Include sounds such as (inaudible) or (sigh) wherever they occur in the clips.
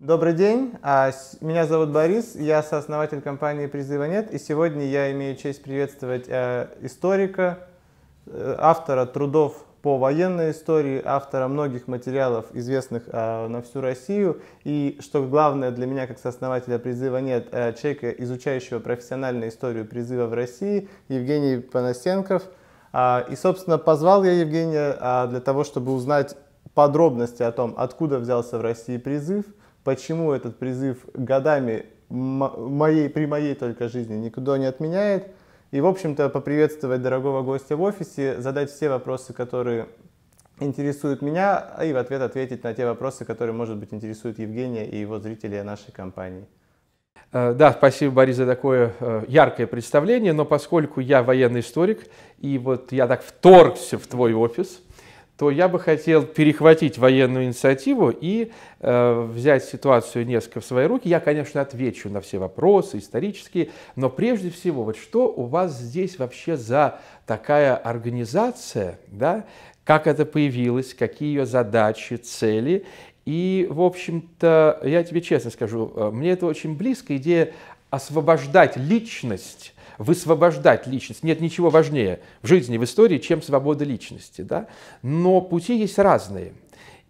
Добрый день, а, меня зовут Борис, я сооснователь компании «Призыва нет», и сегодня я имею честь приветствовать э, историка, э, автора трудов по военной истории, автора многих материалов, известных а, на всю Россию, и, что главное для меня, как сооснователя «Призыва нет», э, человека, изучающего профессиональную историю призыва в России, Евгений Панасенков. А, и, собственно, позвал я Евгения для того, чтобы узнать подробности о том, откуда взялся в России призыв – почему этот призыв годами моей, при моей только жизни никуда не отменяет. И, в общем-то, поприветствовать дорогого гостя в офисе, задать все вопросы, которые интересуют меня, и в ответ ответить на те вопросы, которые, может быть, интересуют Евгения и его зрителей нашей компании. Э, да, спасибо, Борис, за такое э, яркое представление, но поскольку я военный историк, и вот я так вторгся в твой офис, то я бы хотел перехватить военную инициативу и э, взять ситуацию несколько в свои руки. Я, конечно, отвечу на все вопросы исторические, но прежде всего, вот что у вас здесь вообще за такая организация, да? как это появилось, какие ее задачи, цели. И, в общем-то, я тебе честно скажу, э, мне это очень близко, идея освобождать личность высвобождать личность. Нет ничего важнее в жизни, в истории, чем свобода личности. Да? Но пути есть разные.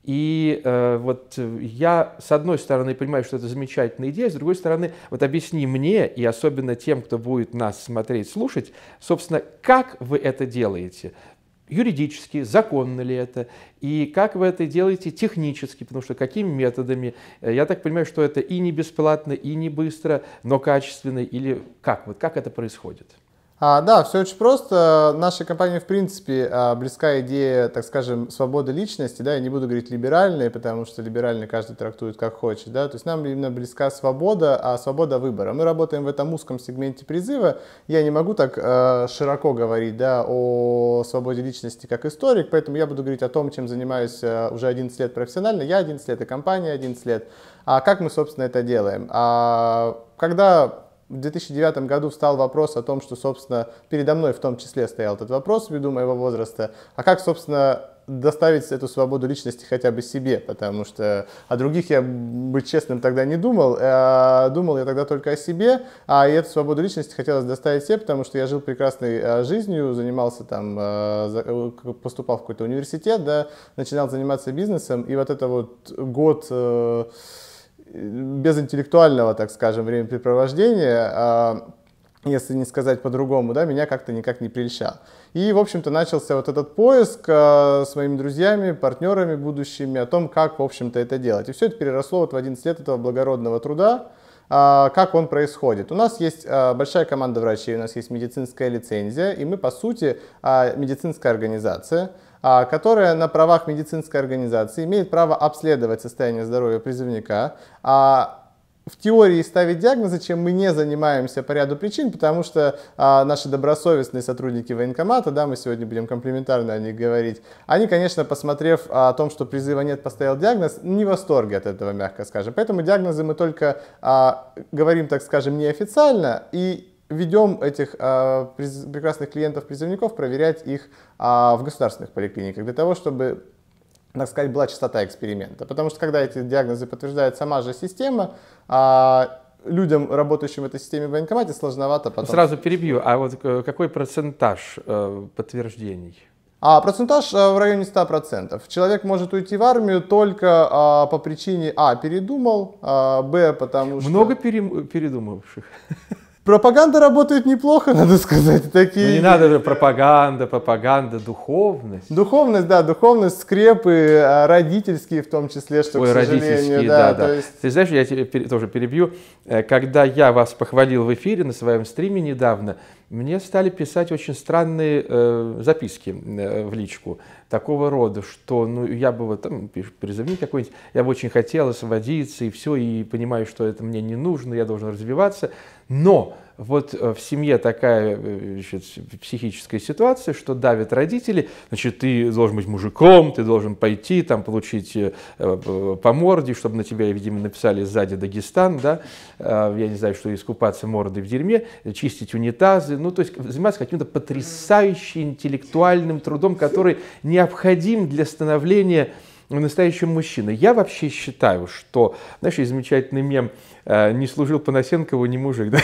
И э, вот я, с одной стороны, понимаю, что это замечательная идея, с другой стороны, вот объясни мне и особенно тем, кто будет нас смотреть, слушать, собственно, как вы это делаете юридически, законно ли это, и как вы это делаете технически, потому что какими методами. Э, я так понимаю, что это и не бесплатно, и не быстро, но качественно, или как, вот как это происходит? А, да, все очень просто. Нашей компании, в принципе, а, близка идея, так скажем, свободы личности. Да, я не буду говорить либеральные, потому что либеральные каждый трактует как хочет. Да, то есть нам именно близка свобода, а свобода выбора. Мы работаем в этом узком сегменте призыва. Я не могу так э, широко говорить да, о свободе личности как историк, поэтому я буду говорить о том, чем занимаюсь э, уже 11 лет профессионально. Я 11 лет, и компания 11 лет. А как мы, собственно, это делаем? А, когда в 2009 году встал вопрос о том, что, собственно, передо мной в том числе стоял этот вопрос ввиду моего возраста, а как, собственно, доставить эту свободу личности хотя бы себе, потому что о других я, быть честным, тогда не думал, а думал я тогда только о себе, а эту свободу личности хотелось доставить себе, потому что я жил прекрасной э, жизнью, занимался там, э, поступал в какой-то университет, да, начинал заниматься бизнесом, и вот это вот год без интеллектуального, так скажем, времяпрепровождения, а, если не сказать по-другому, да, меня как-то никак не прельщал. И, в общем-то, начался вот этот поиск э, с моими друзьями, партнерами будущими о том, как, в общем-то, это делать. И все это переросло вот в 11 лет этого благородного труда, э, как он происходит. У нас есть э, большая команда врачей, у нас есть медицинская лицензия, и мы, по сути, медицинская организация – а, которая на правах медицинской организации имеет право обследовать состояние здоровья призывника, а в теории ставить диагнозы, чем мы не занимаемся по ряду причин, потому что а, наши добросовестные сотрудники военкомата, да, мы сегодня будем комплементарно о них говорить, они, конечно, посмотрев а, о том, что призыва нет, поставил диагноз, не в восторге от этого, мягко скажем. Поэтому диагнозы мы только а, говорим, так скажем, неофициально и ведем этих э, прекрасных клиентов-призывников проверять их э, в государственных поликлиниках для того, чтобы так сказать, была частота эксперимента. Потому что когда эти диагнозы подтверждает сама же система, э, людям, работающим в этой системе в военкомате, сложновато потом... Сразу перебью, а вот э, какой процентаж э, подтверждений? А процентаж э, в районе 100%. Человек может уйти в армию только а, по причине А. Передумал, а, Б. Потому что... Много передумавших? Пропаганда работает неплохо, (laughs) надо сказать. Такие... Ну, не надо пропаганда, пропаганда, духовность. Духовность, да, духовность, скрепы, а, родительские в том числе, что, Ой, к сожалению, да. да, да. Есть... Ты знаешь, я тебе тоже перебью. Э, когда я вас похвалил в эфире на своем стриме недавно, мне стали писать очень странные э, записки э, в личку такого рода, что ну, я бы вот там, призывник какой-нибудь, я бы очень хотел освободиться и все, и понимаю, что это мне не нужно, я должен развиваться, но вот э, в семье такая э, значит, психическая ситуация, что давят родители, значит, ты должен быть мужиком, ты должен пойти, там, получить э, по морде, чтобы на тебя, видимо, написали сзади Дагестан, да, я не знаю, что искупаться мордой в дерьме, чистить унитазы, ну, то есть заниматься каким-то потрясающим интеллектуальным трудом, который необходим для становления настоящим мужчиной. Я вообще считаю, что, знаешь, есть замечательный мем э, «Не служил Панасенкову, не мужик». Да?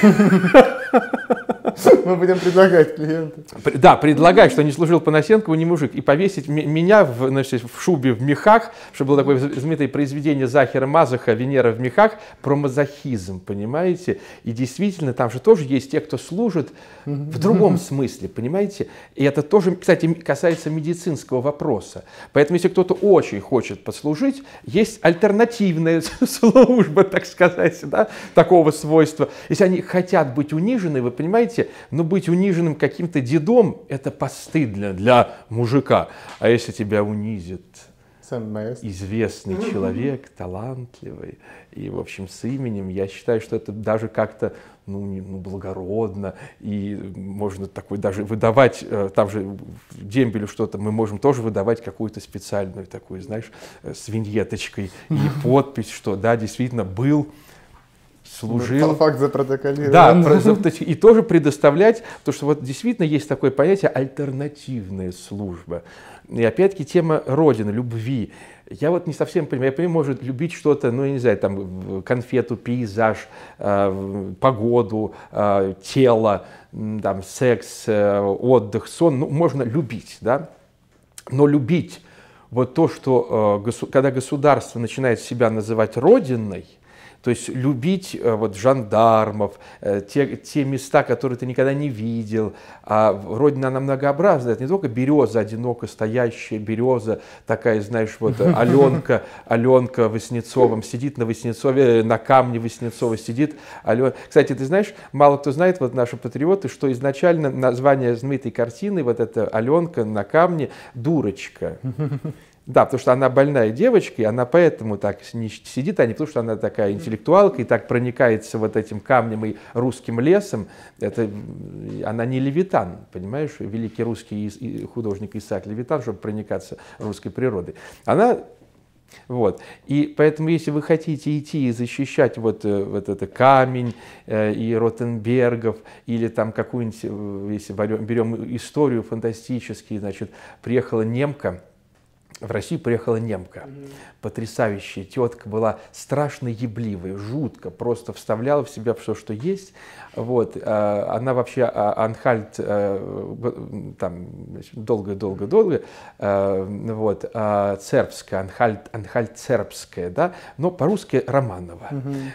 Мы будем предлагать клиенту. Да, предлагать, что не служил Панасенкову, не мужик, и повесить меня в, значит, в шубе в мехах, чтобы было такое знаменитое произведение Захера Мазаха «Венера в мехах» про мазохизм, понимаете? И действительно, там же тоже есть те, кто служит в другом смысле, понимаете? И это тоже, кстати, касается медицинского вопроса. Поэтому, если кто-то очень хочет послужить, есть альтернативная (laughs) служба, так сказать, да, такого свойства. Если они хотят быть унижены, вы понимаете, но быть униженным каким-то дедом – это постыдно для мужика. А если тебя унизит известный человек, талантливый и, в общем, с именем, я считаю, что это даже как-то ну, ну, благородно, и можно такой даже выдавать, э, там же в дембелю что-то, мы можем тоже выдавать какую-то специальную такую, знаешь, э, с виньеточкой и (laughs) подпись, что да, действительно был служил. Факт запротоколирован. Да, и тоже предоставлять, то что вот действительно есть такое понятие альтернативная служба. И опять-таки тема Родины, любви. Я вот не совсем понимаю, я понимаю, может любить что-то, ну, я не знаю, там, конфету, пейзаж, э, погоду, э, тело, там, секс, э, отдых, сон, ну, можно любить, да, но любить вот то, что, э, когда государство начинает себя называть родиной, то есть любить э, вот жандармов, э, те, те места, которые ты никогда не видел. А Родина, она многообразна. Это не только береза, одиноко стоящая береза, такая, знаешь, вот (laughs) Аленка, Аленка Васнецовым сидит на Васнецове, на камне Васнецова сидит. Ален... Кстати, ты знаешь, мало кто знает, вот наши патриоты, что изначально название знаменитой картины, вот эта Аленка на камне, дурочка. (laughs) Да, потому что она больная девочка, и она поэтому так не сидит, а не потому что она такая интеллектуалка и так проникается вот этим камнем и русским лесом. Это, она не Левитан, понимаешь, великий русский художник Исаак Левитан, чтобы проникаться русской природой. Она вот. И поэтому, если вы хотите идти и защищать вот, э, вот это камень э, и Ротенбергов, или там какую-нибудь, э, если берем историю фантастические, значит, приехала немка, в Россию приехала немка, mm-hmm. потрясающая тетка, была страшно ебливая, жутко, просто вставляла в себя все, что есть. Вот. А, она вообще а, анхальт, э, там, долго-долго-долго, э, вот, цербская, анхальт, анхальт цербская, да, но по-русски Романова.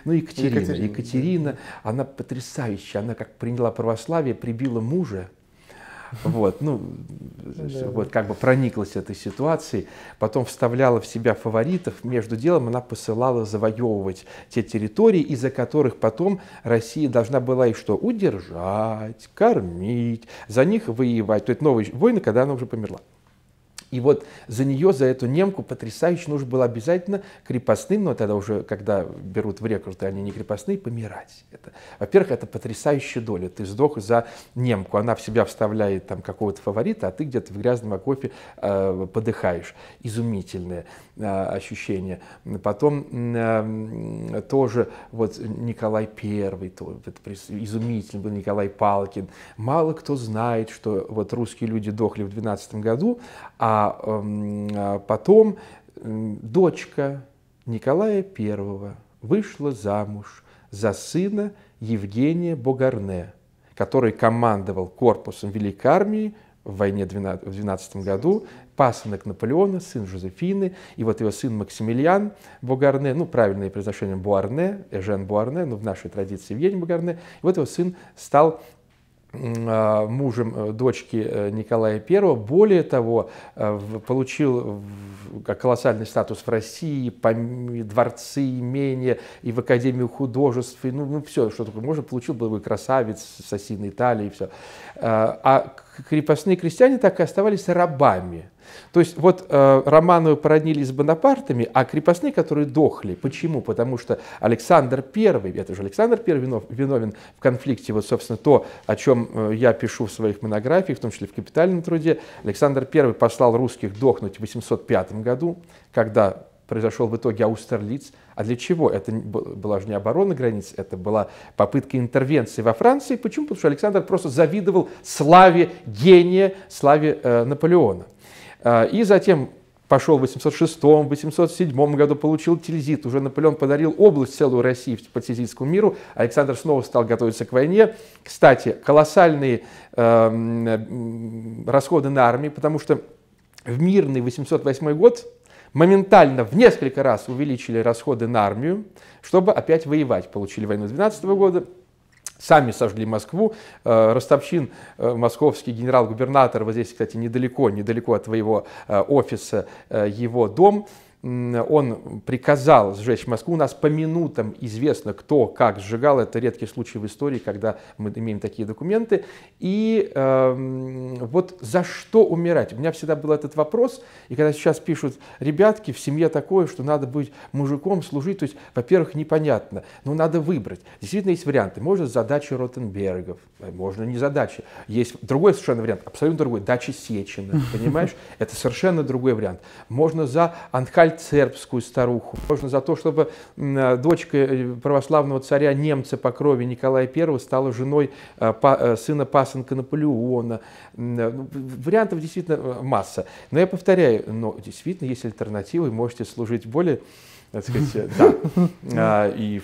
Ну, Екатерина, Екатерина, Екатерина, она потрясающая, она как приняла православие, прибила мужа, вот, ну, вот как бы прониклась этой ситуацией, потом вставляла в себя фаворитов, между делом она посылала завоевывать те территории, из-за которых потом Россия должна была их что? Удержать, кормить, за них воевать. То есть новые войны, когда она уже померла. И вот за нее, за эту немку потрясающе нужно было обязательно крепостным, но тогда уже, когда берут в рекруты, они не крепостные, помирать. Это, во-первых, это потрясающая доля. Ты сдох за немку, она в себя вставляет там какого-то фаворита, а ты где-то в грязном окопе э, подыхаешь. Изумительное э, ощущение. Потом э, тоже вот Николай Первый, то, изумительный был Николай Палкин. Мало кто знает, что вот русские люди дохли в 12 году, а а потом дочка Николая I вышла замуж за сына Евгения Богарне, который командовал корпусом Великой Армии в войне в 12 году, пасынок Наполеона, сын Жозефины, и вот его сын Максимилиан Богарне, ну, правильное произношение Буарне, Эжен Буарне, ну, в нашей традиции Евгений Бугарне, и вот его сын стал а, мужем э, дочки э, Николая I. Более того, э, получил колоссальный статус в России, дворцы, имения и в Академию художеств, и, ну, ну все, что такое можно, получил боевой красавец с осиной Италии и все. А крепостные крестьяне так и оставались рабами. То есть вот э, Романовы породнились с Бонапартами, а крепостные, которые дохли. Почему? Потому что Александр I, это же Александр I винов, виновен в конфликте, вот, собственно, то, о чем э, я пишу в своих монографиях, в том числе в «Капитальном труде». Александр I послал русских дохнуть в 805 году, когда произошел в итоге Аустерлиц. А для чего? Это была же не оборона границ, это была попытка интервенции во Франции. Почему? Потому что Александр просто завидовал славе гения, славе э, Наполеона. А, и затем пошел в 806, в 807 году, получил Тильзит. Уже Наполеон подарил область целую России по Тильзитскому миру. Александр снова стал готовиться к войне. Кстати, колоссальные э, расходы на армию, потому что в мирный 808 год моментально в несколько раз увеличили расходы на армию, чтобы опять воевать. Получили войну 12 года, сами сожгли Москву. Э, Ростовчин, э, московский генерал-губернатор, вот здесь, кстати, недалеко, недалеко от твоего э, офиса, его дом, он приказал сжечь Москву. У нас по минутам известно, кто как сжигал. Это редкий случай в истории, когда мы имеем такие документы. И э, вот за что умирать? У меня всегда был этот вопрос. И когда сейчас пишут, ребятки, в семье такое, что надо быть мужиком, служить, то есть, во-первых, непонятно. Но надо выбрать. Действительно, есть варианты. Можно задачи Ротенбергов, можно не задачи. Есть другой совершенно вариант, абсолютно другой. Дачи Сечина, (laughs) понимаешь? Это совершенно другой вариант. Можно за Анхаль цербскую старуху. Можно за то, чтобы дочка э, православного царя немца по крови Николая I стала женой э, э, сына пасынка Наполеона. Ну, вариантов действительно масса. Но я повторяю, но действительно есть альтернативы, можете служить более так сказать, да. (laughs) А, и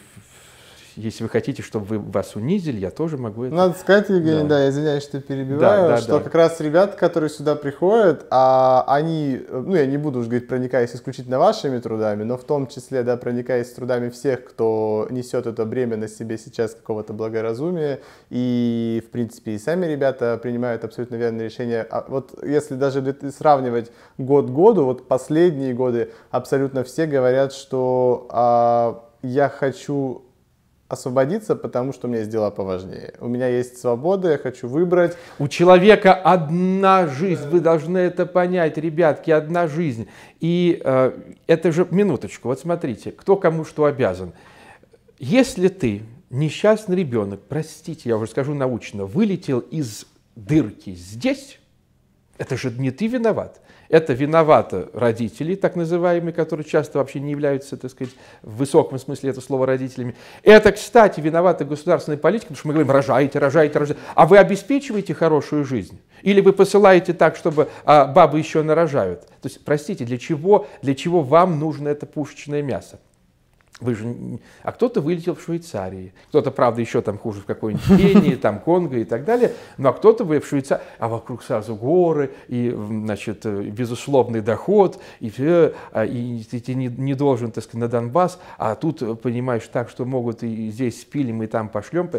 если вы хотите, чтобы вы, вас унизили, я тоже могу это... Надо сказать, Евгений, да, да я извиняюсь, что перебиваю, да, да, что да. как раз ребята, которые сюда приходят, а они, ну, я не буду уже говорить, проникаясь исключительно вашими трудами, но в том числе, да, проникаясь трудами всех, кто несет это бремя на себе сейчас какого-то благоразумия, и, в принципе, и сами ребята принимают абсолютно верные решения. А вот если даже сравнивать год к году, вот последние годы абсолютно все говорят, что а, я хочу освободиться, потому что у меня есть дела поважнее. У меня есть свобода, я хочу выбрать. У человека одна жизнь, вы должны это понять, ребятки, одна жизнь. И э, это же, минуточку, вот смотрите, кто кому что обязан. Если ты, несчастный ребенок, простите, я уже скажу научно, вылетел из дырки здесь, это же не ты виноват. Это виноваты родители, так называемые, которые часто вообще не являются, так сказать, в высоком смысле этого слова родителями. Это, кстати, виновата государственная политика, потому что мы говорим, рожайте, рожайте, рожайте. А вы обеспечиваете хорошую жизнь? Или вы посылаете так, чтобы а, бабы еще нарожают? То есть, простите, для чего, для чего вам нужно это пушечное мясо? Вы же... А кто-то вылетел в Швейцарии, кто-то, правда, еще там хуже в какой-нибудь Кении, там Конго и так далее, а кто-то в Швейцарии, а вокруг сразу горы, и, значит, безусловный доход, и, все, а, и ты не, не должен, так сказать, на Донбасс, а тут, понимаешь, так, что могут и здесь спилим, и там пошлем.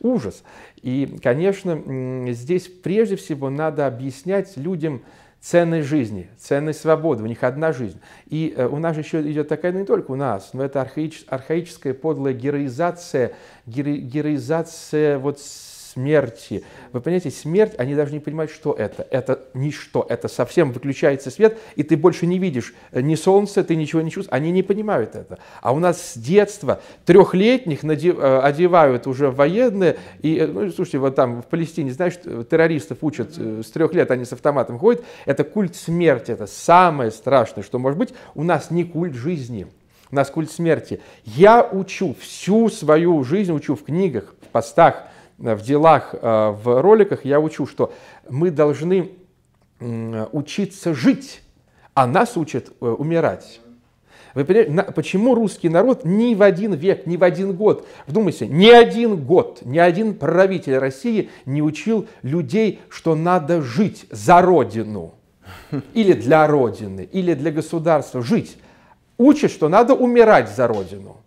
Ужас. И, конечно, здесь прежде всего надо объяснять людям, ценность жизни, ценность свободы, у них одна жизнь. И э, у нас еще идет такая, ну не только у нас, но это архаич, архаическая подлая героизация, геро, героизация вот смерти. Вы понимаете, смерть, они даже не понимают, что это. Это ничто, это совсем выключается свет, и ты больше не видишь э, ни солнца, ты ничего не чувствуешь. Они не понимают это. А у нас с детства трехлетних э, одевают уже военные, и, э, ну, слушайте, вот там в Палестине, знаешь, террористов учат с трех лет, они с автоматом ходят. Это культ смерти, это самое страшное, что может быть. У нас не культ жизни. У нас культ смерти. Я учу всю свою жизнь, учу в книгах, в постах, в делах, э, в роликах я учу, что мы должны учиться жить, а нас учат э, умирать. Вы понимаете, почему русский народ ни в один век, ни в один год, вдумайся, ни один год, ни один правитель России не учил людей, что надо жить за Родину, или для Родины, или для государства, жить. Учат, что надо умирать за Родину.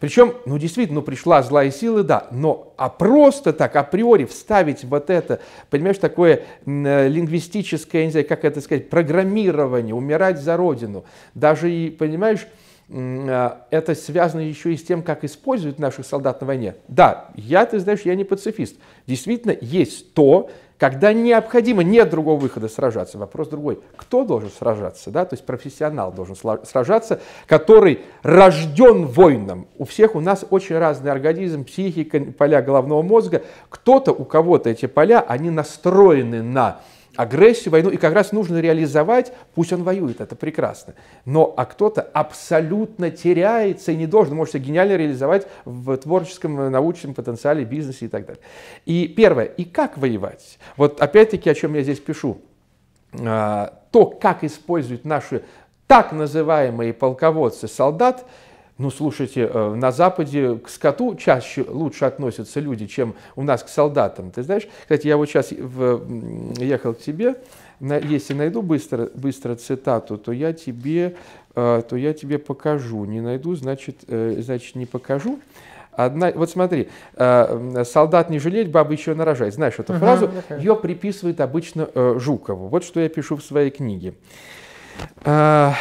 Причем, ну действительно, ну пришла злая сила, да, но а просто так априори вставить вот это, понимаешь, такое э, лингвистическое, не знаю, как это сказать, программирование, умирать за родину, даже и, понимаешь, э, это связано еще и с тем, как используют наших солдат на войне. Да, я, ты знаешь, я не пацифист. Действительно, есть то, когда необходимо, нет другого выхода сражаться. Вопрос другой. Кто должен сражаться? Да? То есть профессионал должен сражаться, который рожден воином. У всех у нас очень разный организм, психика, поля головного мозга. Кто-то, у кого-то эти поля, они настроены на агрессию, войну, и как раз нужно реализовать, пусть он воюет, это прекрасно. Но а кто-то абсолютно теряется и не должен, может себя гениально реализовать в творческом, научном потенциале, бизнесе и так далее. И первое, и как воевать? Вот опять-таки, о чем я здесь пишу. А, то, как используют наши так называемые полководцы солдат, ну, слушайте, э, на Западе к скоту чаще лучше относятся люди, чем у нас к солдатам. Ты знаешь, кстати, я вот сейчас в, ехал к тебе, если найду быстро, быстро цитату, то я тебе, э, то я тебе покажу. Не найду, значит, э, значит не покажу. Одна, вот смотри, солдат не жалеть, баба еще нарожает. Знаешь эту угу, фразу? Ее приписывают обычно Жукову. Вот что я пишу в своей книге. Ну,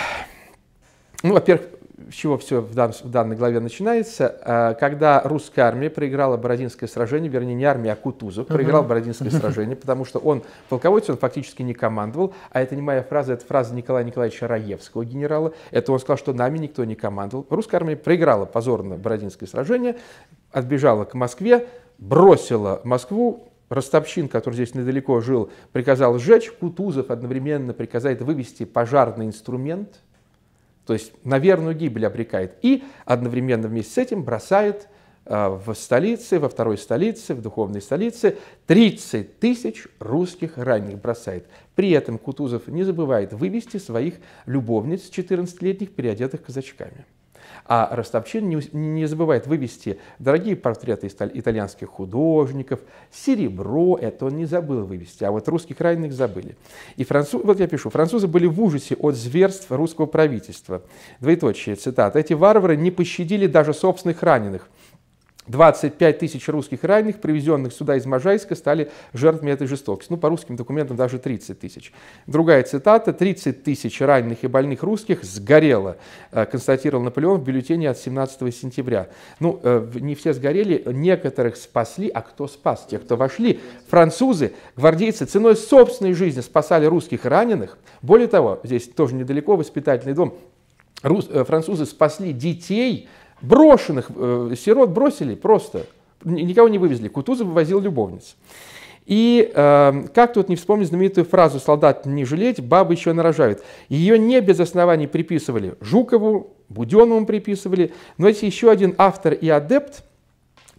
во-первых, с чего все в, дан, в данной главе начинается, а, когда русская армия проиграла Бородинское сражение, вернее, не армия, а Кутузов проиграл uh-huh. Бородинское (laughs) сражение, потому что он полководец, он фактически не командовал, а это не моя фраза, это фраза Николая Николаевича Раевского, генерала, это он сказал, что нами никто не командовал. Русская армия проиграла позорно Бородинское сражение, отбежала к Москве, бросила Москву, Ростовщин, который здесь недалеко жил, приказал сжечь, Кутузов одновременно приказает вывести пожарный инструмент – то есть на верную гибель обрекает. И одновременно вместе с этим бросает э, в столице, во второй столице, в духовной столице 30 тысяч русских раненых бросает. При этом Кутузов не забывает вывести своих любовниц 14-летних, переодетых казачками. А Ростовчин не, не забывает вывести дорогие портреты итальянских художников, серебро, это он не забыл вывести, а вот русских раненых забыли. И француз, вот я пишу, французы были в ужасе от зверств русского правительства. Двоеточие, цитата. Эти варвары не пощадили даже собственных раненых – 25 тысяч русских раненых, привезенных сюда из Можайска, стали жертвами этой жестокости. Ну, по русским документам даже 30 тысяч. Другая цитата. 30 тысяч раненых и больных русских сгорело, э, констатировал Наполеон в бюллетене от 17 сентября. Ну, э, не все сгорели, некоторых спасли. А кто спас? Те, кто вошли. Французы, гвардейцы ценой собственной жизни спасали русских раненых. Более того, здесь тоже недалеко воспитательный дом. Рус, э, французы спасли детей, Брошенных, э, сирот бросили просто, никого не вывезли. Кутузов вывозил любовниц. И э, как тут не вспомнить знаменитую фразу «солдат не жалеть, бабы еще нарожают». Ее не без оснований приписывали Жукову, Буденному приписывали, но есть еще один автор и адепт,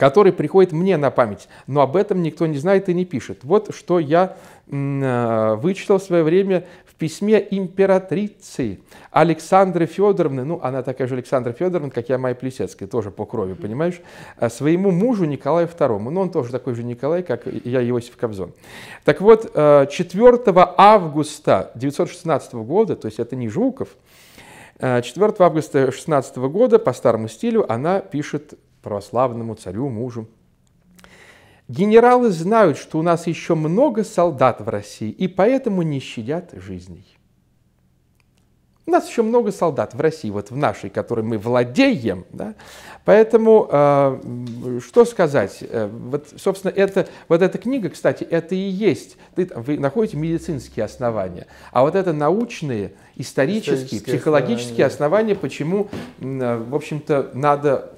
который приходит мне на память, но об этом никто не знает и не пишет. Вот что я э, вычитал в свое время письме императрицы Александры Федоровны, ну, она такая же Александра Федоровна, как я Майя Плесецкая, тоже по крови, понимаешь, а своему мужу Николаю II. Ну, он тоже такой же Николай, как я Иосиф Кобзон. Так вот, 4 э, августа 1916 года, то есть это не Жуков, 4 э, августа 1916 года по старому стилю она пишет православному царю, мужу, Генералы знают, что у нас еще много солдат в России, и поэтому не щадят жизней. У нас еще много солдат в России, вот в нашей, которой мы владеем. Да? Поэтому, э, что сказать? Э, вот, собственно, это, вот эта книга, кстати, это и есть. Ты, вы находите медицинские основания. А вот это научные, исторические, исторические психологические основания, основания почему, э, в общем-то, надо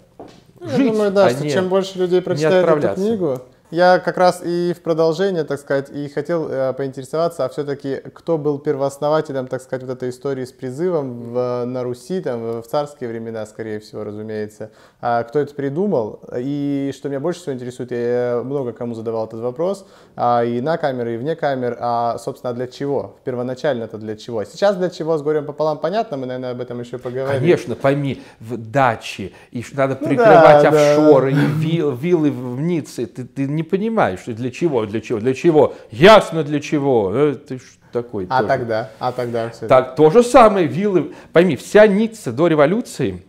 жить, Я думаю, да, а что чем больше людей прочитают эту книгу, я как раз и в продолжение, так сказать, и хотел э, поинтересоваться, а все-таки кто был первооснователем, так сказать, вот этой истории с призывом в, на Руси, там, в царские времена, скорее всего, разумеется. А кто это придумал? И что меня больше всего интересует, я много кому задавал этот вопрос, а, и на камеры, и вне камер, а, собственно, для чего? Первоначально это для чего? Сейчас для чего с горем пополам понятно, мы, наверное, об этом еще поговорим. Конечно, пойми, в даче, и надо ну, прикрывать да, офшоры, да. виллы в Ницце, ты, ты не не понимаешь, что для чего, для чего, для чего. Ясно для чего. Э, ты такой. А тоже. тогда, а тогда все. Так, то же самое, виллы. Пойми, вся Ницца до революции,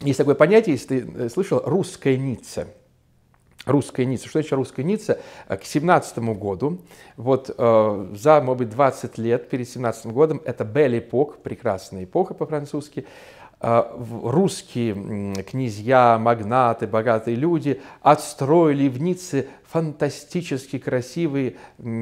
есть такое понятие, если ты э, слышал, русская Ницца. Русская Ницца. Что значит русская Ницца? Э, к 17 году, вот э, за, может быть, 20 лет перед 17 годом, это Belle Époque, прекрасная эпоха по-французски, русские князья, магнаты, богатые люди отстроили в Ницце фантастически красивые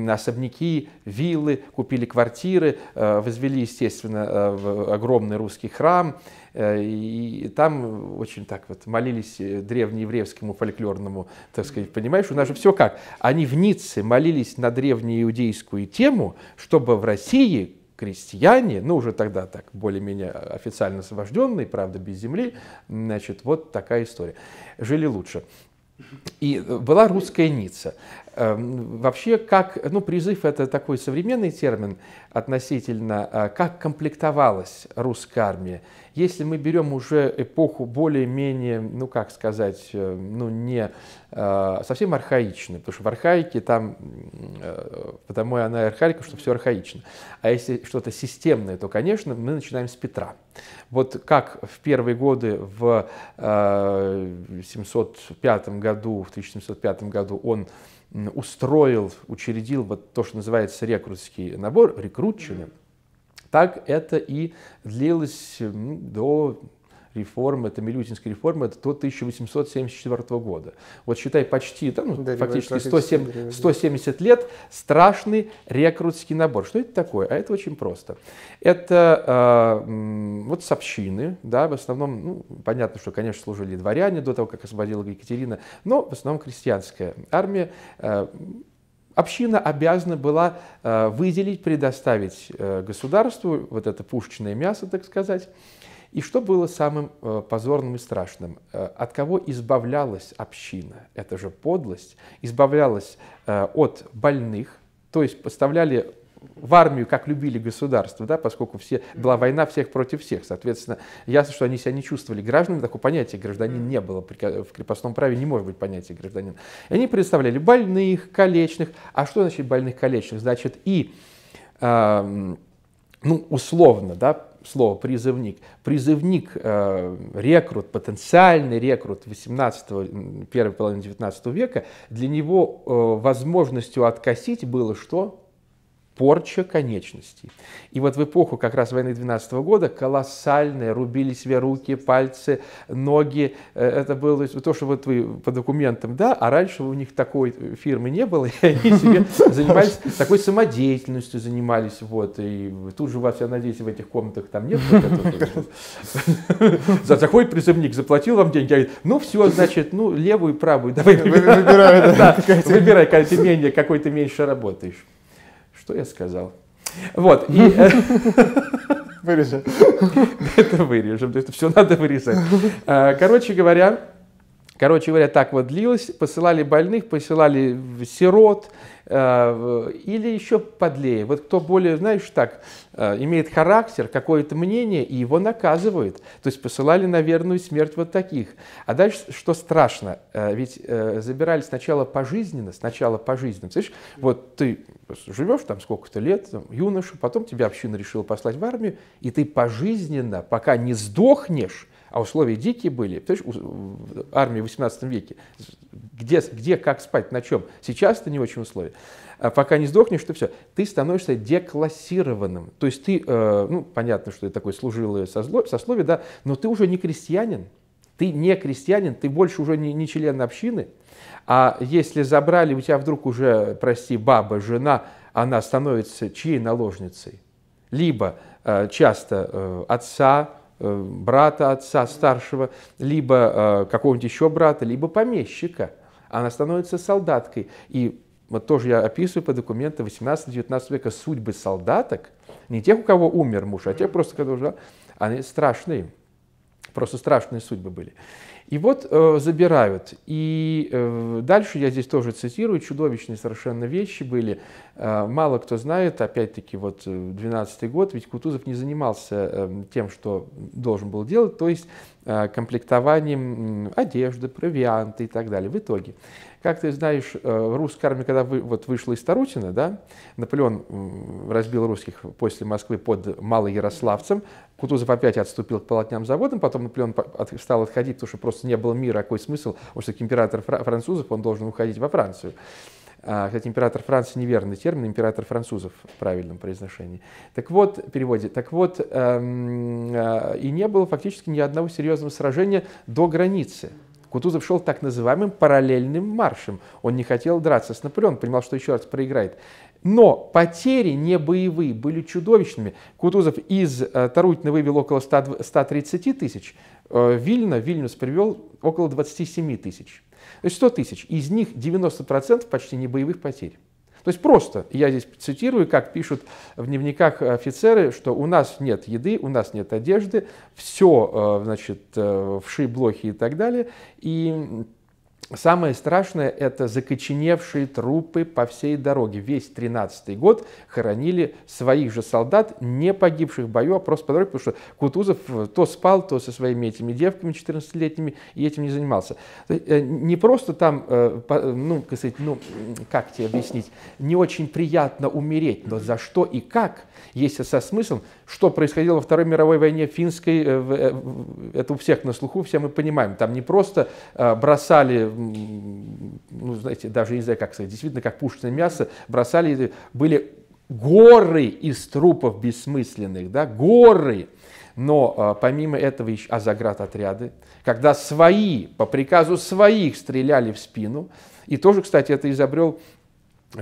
особняки, виллы, купили квартиры, а, возвели, естественно, а, огромный русский храм. Э, и там очень так вот молились древнееврейскому фольклорному, так сказать, понимаешь, у нас же все как. Они в Ницце молились на древнеиудейскую тему, чтобы в России крестьяне, ну уже тогда так более-менее официально освобожденные, правда без земли, значит, вот такая история. Жили лучше. И была русская Ницца. Эм, вообще, как, ну, призыв – это такой современный термин относительно, э, как комплектовалась русская армия. Если мы берем уже эпоху более-менее, ну, как сказать, э, ну, не э, совсем архаичную, потому что в архаике там, потому и она и архаика, что все архаично. А если что-то системное, то, конечно, мы начинаем с Петра. Вот как в первые годы в 705 году, в 1705 году он устроил, учредил вот то, что называется рекрутский набор, рекрутчины, так это и длилось до реформы, это Милютинская реформа, это до 1874 года. Вот считай, почти, да, ну, да, фактически 170, 170 лет страшный рекрутский набор. Что это такое? А это очень просто. Это э, вот с общины, да, в основном, ну, понятно, что, конечно, служили дворяне до того, как освободила Екатерина, но в основном крестьянская армия. Э, Община обязана была э, выделить, предоставить э, государству вот это пушечное мясо, так сказать, и что было самым э, позорным и страшным? Э, от кого избавлялась община? Это же подлость. Избавлялась э, от больных, то есть поставляли в армию, как любили государство, да, поскольку все, была война всех против всех. Соответственно, ясно, что они себя не чувствовали гражданами, такого понятия гражданин не было. В крепостном праве не может быть понятия гражданин. И они представляли больных, калечных. А что значит больных, калечных? Значит, и, э, ну, условно, да, слово призывник. Призывник, э, рекрут, потенциальный рекрут 18 первой половины 19 века, для него э, возможностью откосить было что? Порча конечностей. И вот в эпоху как раз войны 12 года колоссальные, рубили себе руки, пальцы, ноги. Э, это было то, что вот вы по документам, да, а раньше у них такой фирмы не было, (laughs) и они себе занимались такой самодеятельностью, занимались. Вот, и тут же у вас, я надеюсь, в этих комнатах там нет За Заходит призывник, заплатил вам деньги, говорит, ну все, значит, ну левую и правую, давай выбирай. Выбирай, когда ты менее, какой ты меньше работаешь. Что я сказал? Вот. И, э, вырежем. (laughs) Это вырежем. Это все надо вырезать. Э, короче говоря, короче говоря, так вот длилось. Посылали больных, посылали сирот, Э, или еще подлее. Вот кто более, знаешь, так, э, имеет характер, какое-то мнение, и его наказывают. То есть посылали на верную смерть вот таких. А дальше, что страшно, э, ведь забирали сначала пожизненно, сначала пожизненно. Слышишь, вот ты живешь там сколько-то лет, там, юноша, потом тебя община решила послать в армию, и ты пожизненно, пока не сдохнешь, а условия дикие были. Понимаешь, армии в 18 веке, где, где, как спать, на чем. Сейчас это не очень условия. А пока не сдохнешь, то все. Ты становишься деклассированным. То есть ты, э, ну, понятно, что это такое служилое сословие, да, но ты уже не крестьянин. Ты не крестьянин, ты больше уже не, не член общины. А если забрали, у тебя вдруг уже, прости, баба, жена, она становится чьей наложницей? Либо э, часто э, отца, брата отца старшего, либо э, какого-нибудь еще брата, либо помещика. Она становится солдаткой. И вот тоже я описываю по документам 18-19 века судьбы солдаток, не тех, у кого умер муж, а тех просто, когда уже, они страшные, просто страшные судьбы были. И вот э, забирают. И э, дальше я здесь тоже цитирую, чудовищные совершенно вещи были. Э, мало кто знает, опять-таки, вот 12 год, ведь Кутузов не занимался э, тем, что должен был делать, то есть э, комплектованием одежды, провианта и так далее. В итоге как ты знаешь, э, русская армия, когда вы, вот вышла из Тарутина, да, Наполеон разбил русских после Москвы под Малоярославцем, Кутузов опять отступил к полотням заводам, потом Наполеон стал отходить, потому что просто не было мира, какой смысл, потому что император французов, он должен уходить во Францию. А, кстати, император Франции неверный термин, император французов в правильном произношении. Так вот, переводе, так вот, эм, э, и не было фактически ни одного серьезного сражения до границы. Кутузов шел так называемым параллельным маршем. Он не хотел драться с Наполеоном, понимал, что еще раз проиграет. Но потери не боевые были чудовищными. Кутузов из э, Тарутина вывел около 100, 130 тысяч, э, Вильна, Вильнюс привел около 27 тысяч. То есть 100 тысяч. Из них 90% почти не боевых потерь. То есть просто, я здесь цитирую, как пишут в дневниках офицеры, что у нас нет еды, у нас нет одежды, все, э, значит, вши, блохи и так далее. И Самое страшное – это закоченевшие трупы по всей дороге. Весь 13-й год хоронили своих же солдат, не погибших в бою, а просто по дороге, потому что Кутузов то спал, то со своими этими девками 14-летними и этим не занимался. Э, не просто там, э, ну, как ну, как тебе объяснить, не очень приятно умереть, но за что и как, есть со смыслом, что происходило во Второй мировой войне финской, э, это у всех на слуху, все мы понимаем. Там не просто бросали ну, знаете, даже не знаю, как сказать, действительно, как пушечное мясо, бросали, были горы из трупов бессмысленных, да, горы. Но а, помимо этого еще азаград отряды, когда свои, по приказу своих стреляли в спину, и тоже, кстати, это изобрел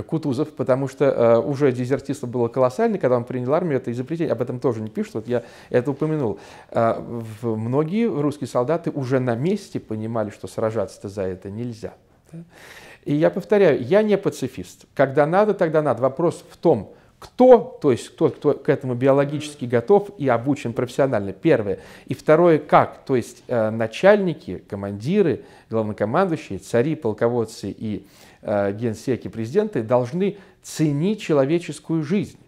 Кутузов, потому что э, уже дезертирство было колоссальное, когда он принял армию, это изобретение, об этом тоже не пишут, вот я это упомянул. Э, в, многие русские солдаты уже на месте понимали, что сражаться-то за это нельзя. Да? И я повторяю, я не пацифист. Когда надо, тогда надо. Вопрос в том, кто, то есть кто, кто к этому биологически готов и обучен профессионально, первое. И второе, как, то есть э, начальники, командиры, главнокомандующие, цари, полководцы и Э, генсеки, президенты должны ценить человеческую жизнь.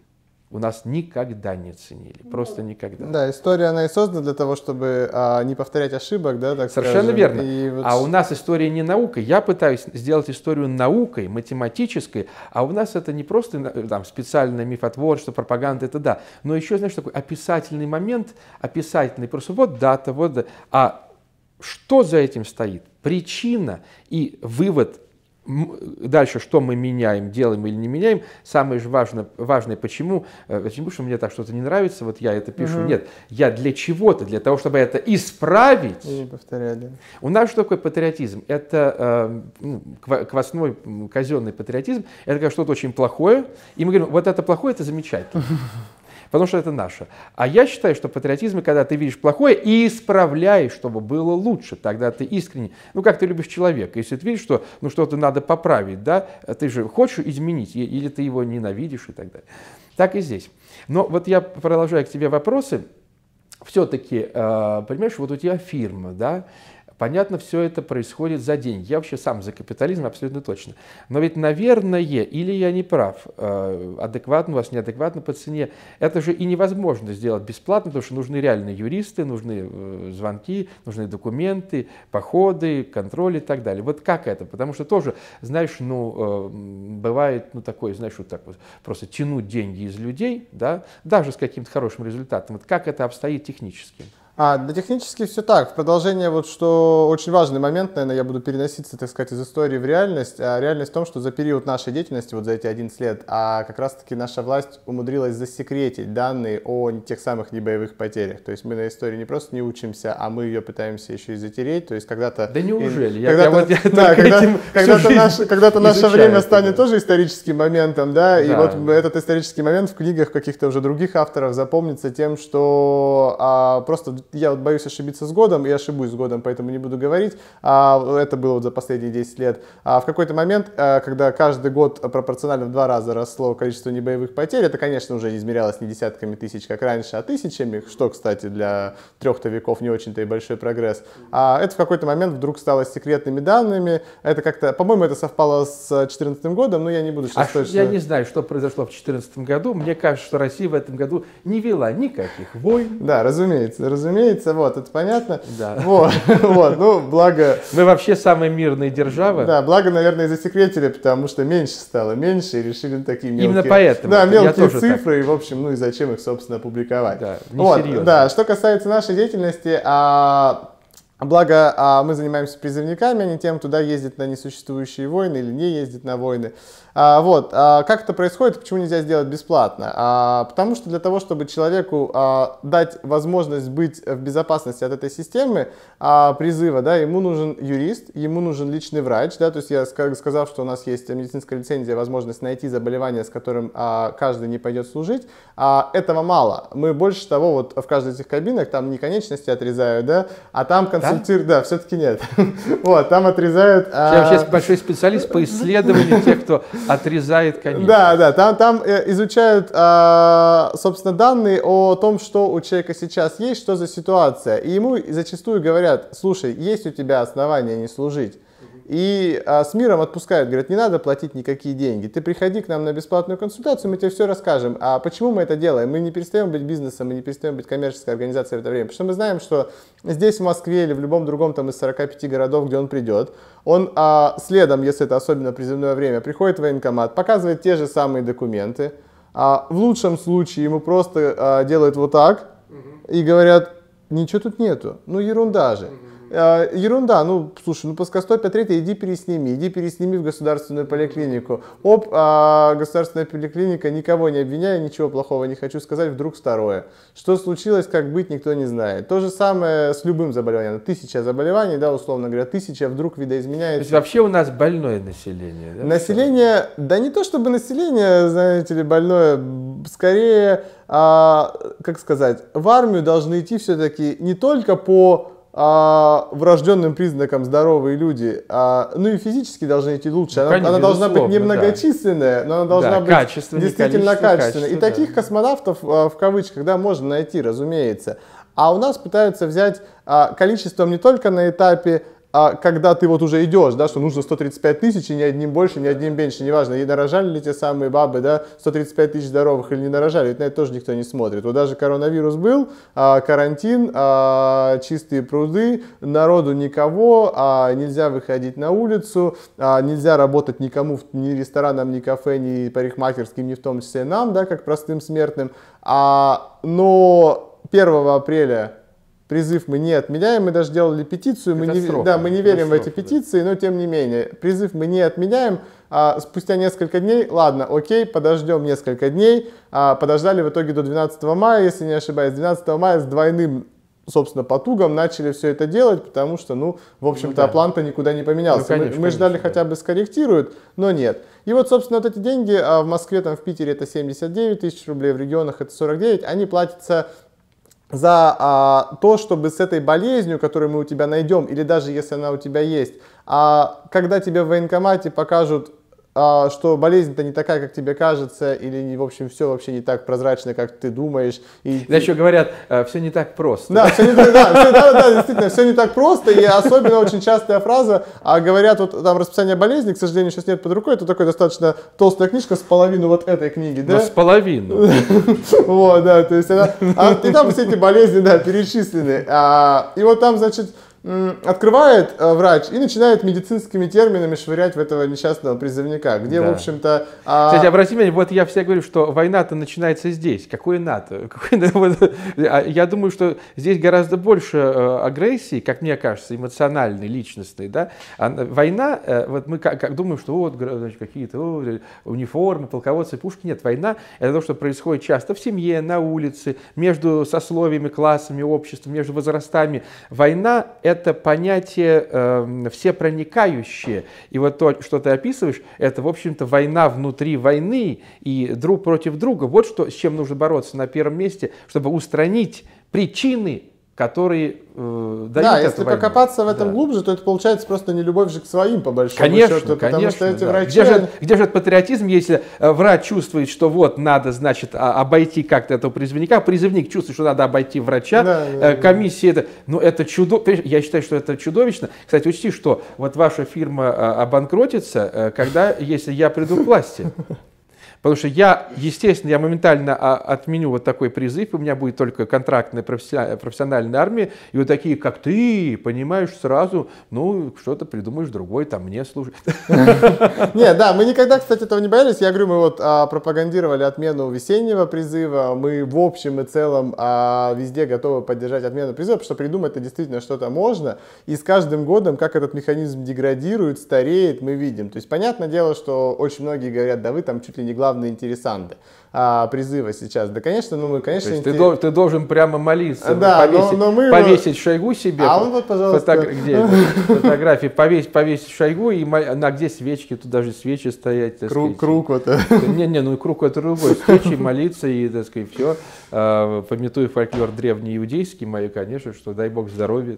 У нас никогда не ценили, просто никогда. Да, история, она и создана для того, чтобы а, не повторять ошибок, да, так Совершенно скажем. верно. И вот... А у нас история не наука. Я пытаюсь сделать историю наукой, математической, а у нас это не просто там, специальное мифотворчество, пропаганда, это да, но еще, знаешь, такой описательный момент, описательный, просто вот дата, вот. А что за этим стоит? Причина и вывод Дальше, что мы меняем, делаем или не меняем. Самое же важное, важное почему, э, почему, что мне так что-то не нравится, вот я это пишу. Угу. Нет, я для чего-то, для того, чтобы это исправить. И повторяли. У нас что такое патриотизм? Это э, квасной казенный патриотизм. Это что-то очень плохое. И мы говорим, вот это плохое, это замечательно. (laughs) потому что это наше. А я считаю, что патриотизм, когда ты видишь плохое и исправляешь, чтобы было лучше, тогда ты искренне, ну как ты любишь человека, если ты видишь, что ну что-то надо поправить, да, ты же хочешь изменить, или ты его ненавидишь и так далее. Так и здесь. Но вот я продолжаю к тебе вопросы. Все-таки, э, понимаешь, вот у тебя фирма, да, Понятно, все это происходит за деньги. Я вообще сам за капитализм абсолютно точно. Но ведь, наверное, или я не прав, э, адекватно у вас, неадекватно по цене, это же и невозможно сделать бесплатно, потому что нужны реальные юристы, нужны э, звонки, нужны документы, походы, контроль и так далее. Вот как это? Потому что тоже, знаешь, ну, э, бывает, ну, такое, знаешь, вот так вот, просто тянуть деньги из людей, да, даже с каким-то хорошим результатом. Вот как это обстоит технически? А, да технически все так. В продолжение вот что очень важный момент, наверное, я буду переноситься, так сказать, из истории в реальность. А реальность в том, что за период нашей деятельности, вот за эти 11 лет, а как раз-таки наша власть умудрилась засекретить данные о тех самых небоевых потерях. То есть мы на истории не просто не учимся, а мы ее пытаемся еще и затереть. То есть когда-то... Да неужели? Я, когда-то, я, вот, я (laughs) да, когда, когда-то, наше, когда-то наше время станет это. тоже историческим моментом, да, и вот этот исторический момент в книгах каких-то уже других авторов запомнится тем, что а, просто я вот боюсь ошибиться с годом, и ошибусь с годом, поэтому не буду говорить. А, это было вот за последние 10 лет. А в какой-то момент, а, когда каждый год пропорционально в два раза росло количество небоевых потерь, это, конечно, уже измерялось не десятками тысяч, как раньше, а тысячами, что, кстати, для трех-то веков не очень-то и большой прогресс. А это в какой-то момент вдруг стало секретными данными. Это как-то, по-моему, это совпало с 2014 годом, но я не буду сейчас а точно... Я не знаю, что произошло в 2014 году. Мне кажется, что Россия в этом году не вела никаких войн. Да, разумеется, разумеется разумеется, вот, это понятно. Да. Вот, (laughs) вот, ну, благо... Мы вообще самая мирная держава. Да, благо, наверное, засекретили, потому что меньше стало, меньше, и решили такие мелкие... Именно поэтому. Да, мелкие цифры, так. и, в общем, ну и зачем их, собственно, публиковать. Да, вот, да, что касается нашей деятельности, а, Благо, а, мы занимаемся призывниками, а не тем, туда ездит на несуществующие войны или не ездит на войны. А, вот, а, как это происходит, почему нельзя сделать бесплатно? А, потому что для того, чтобы человеку а, дать возможность быть в безопасности от этой системы а, призыва, да, ему нужен юрист, ему нужен личный врач, да, то есть я сказал, что у нас есть медицинская лицензия, возможность найти заболевание, с которым а, каждый не пойдет служить, а, этого мало. Мы больше того, вот в каждой из этих кабинок там не конечности отрезают, да, а там консультируют, да, да все-таки нет. (laughs) вот, там отрезают... Я вообще большой специалист по исследованию тех, кто отрезает конец. Да, да, там, там э, изучают, а, собственно, данные о том, что у человека сейчас есть, что за ситуация. И ему зачастую говорят, слушай, есть у тебя основания не служить. И а, с миром отпускают, говорят, не надо платить никакие деньги. Ты приходи к нам на бесплатную консультацию, мы тебе все расскажем. А почему мы это делаем? Мы не перестаем быть бизнесом, мы не перестаем быть коммерческой организацией в это время. Потому что мы знаем, что здесь, в Москве или в любом другом там из 45 городов, где он придет, он а, следом, если это особенно призывное время, приходит в военкомат, показывает те же самые документы. А, в лучшем случае ему просто а, делают вот так и говорят, ничего тут нету, ну ерунда же. А, ерунда, ну, слушай, ну плоскостопие иди пересними, иди пересними в государственную поликлинику. Оп, а, государственная поликлиника, никого не обвиняю, ничего плохого не хочу сказать, вдруг второе. Что случилось, как быть, никто не знает. То же самое с любым заболеванием. Тысяча заболеваний, да, условно говоря, тысяча вдруг видоизменяется. То есть вообще у нас больное население, да? Население, да не то чтобы население, знаете ли, больное, скорее, а, как сказать, в армию должны идти все-таки не только по а, врожденным признакам здоровые люди, а, ну и физически должны идти лучше. Она, Конечно, она должна быть немногочисленная, да. но она должна да, быть действительно качественная. И таких да. космонавтов а, в кавычках да, можно найти, разумеется. А у нас пытаются взять а, количеством не только на этапе а когда ты вот уже идешь, да, что нужно 135 тысяч, и ни одним больше, ни одним меньше, неважно, и нарожали ли те самые бабы, да, 135 тысяч здоровых или не нарожали, ведь на это тоже никто не смотрит. Вот даже коронавирус был, а, карантин, а, чистые пруды, народу никого, а, нельзя выходить на улицу, а, нельзя работать никому, ни ресторанам, ни кафе, ни парикмахерским, ни в том числе нам, да, как простым смертным. А, но 1 апреля призыв мы не отменяем, мы даже делали петицию, мы не, да, мы не верим в эти петиции, но тем не менее, призыв мы не отменяем, а спустя несколько дней, ладно, окей, подождем несколько дней, а, подождали в итоге до 12 мая, если не ошибаюсь, 12 мая с двойным собственно, потугом начали все это делать, потому что, ну, в общем-то, ну, да. план-то никуда не поменялся. Ну, конечно, мы, мы ждали конечно, хотя бы скорректируют, но нет. И вот, собственно, вот эти деньги а в Москве, там, в Питере это 79 тысяч рублей, в регионах это 49, они платятся за а, то, чтобы с этой болезнью, которую мы у тебя найдем, или даже если она у тебя есть, а когда тебе в военкомате покажут а, что болезнь-то не такая, как тебе кажется, или, в общем, все вообще не так прозрачно, как ты думаешь. И да, еще говорят, э, все не так просто. Да, все не, да, все, да, да, действительно, все не так просто, и особенно очень частая фраза, а говорят, вот там расписание болезни, к сожалению, сейчас нет под рукой, это такая достаточно толстая книжка с половину вот этой книги, да? Ну, с половину. (laughs) Вот, да, то есть она, а, и там все эти болезни, да, перечислены. А, и вот там, значит, открывает э, врач и начинает медицинскими терминами швырять в этого несчастного призывника, где, да. в общем-то... А... Кстати, обрати внимание, вот я всегда говорю, что война-то начинается здесь. Какое НАТО? (laughs) А я думаю, что здесь гораздо больше э, агрессии, как мне кажется, эмоциональной, личностной. Да? А война, э, вот мы как, как думаем, что вот какие-то униформы, полководцы, пушки. Нет, война — это то, что происходит часто в семье, на улице, между сословиями, классами, обществом, между возрастами. Война — это понятие э, всепроникающее. И вот то, что ты описываешь, это, в общем-то, война внутри войны и друг против друга. Вот что, с чем нужно бороться на первом месте, чтобы устранить причины которые э, дают Да, если войну. покопаться в этом да. глубже, то это получается просто не любовь же к своим, по большому конечно, счету. Потому конечно, что эти да. врачи... Где же, где же этот патриотизм, если э, врач чувствует, что вот надо, значит, а, обойти как-то этого призывника, призывник чувствует, что надо обойти врача, да, да, комиссия это... Ну, это чудо... Я считаю, что это чудовищно. Кстати, учти, что вот ваша фирма а, обанкротится, э, когда, если я приду к власти. Потому что я, естественно, я моментально а, отменю вот такой призыв, у меня будет только контрактная профессиональная армия, и вот такие, как ты, понимаешь, сразу, ну, что-то придумаешь другой, там, мне служить. (laughs) Не, да, мы никогда, кстати, этого не боялись. Я говорю, мы вот а, пропагандировали отмену весеннего призыва, мы в общем и целом а, везде готовы поддержать отмену призыва, потому что придумать это действительно что-то можно, и с каждым годом, как этот механизм деградирует, стареет, мы видим. То есть, понятное дело, что очень многие говорят, да вы там чуть ли не главный главные интересанты а, призыва сейчас. Да, конечно, ну мы, конечно... То есть интерес... ты, дол- ты должен прямо молиться, да, повесить, но, но мы повесить. Шойгу себе. А он вот, пожалуйста... Фото... (laughs) Где фотографии? Повесить, повесить Шойгу, и на где свечки, тут даже свечи стоять. Круг, круг вот. (laughs) Не-не, ну круг это другой. Свечи, молиться и, так сказать, все. А, пометуя фольклор древний иудейский мой, конечно, что дай бог здоровья.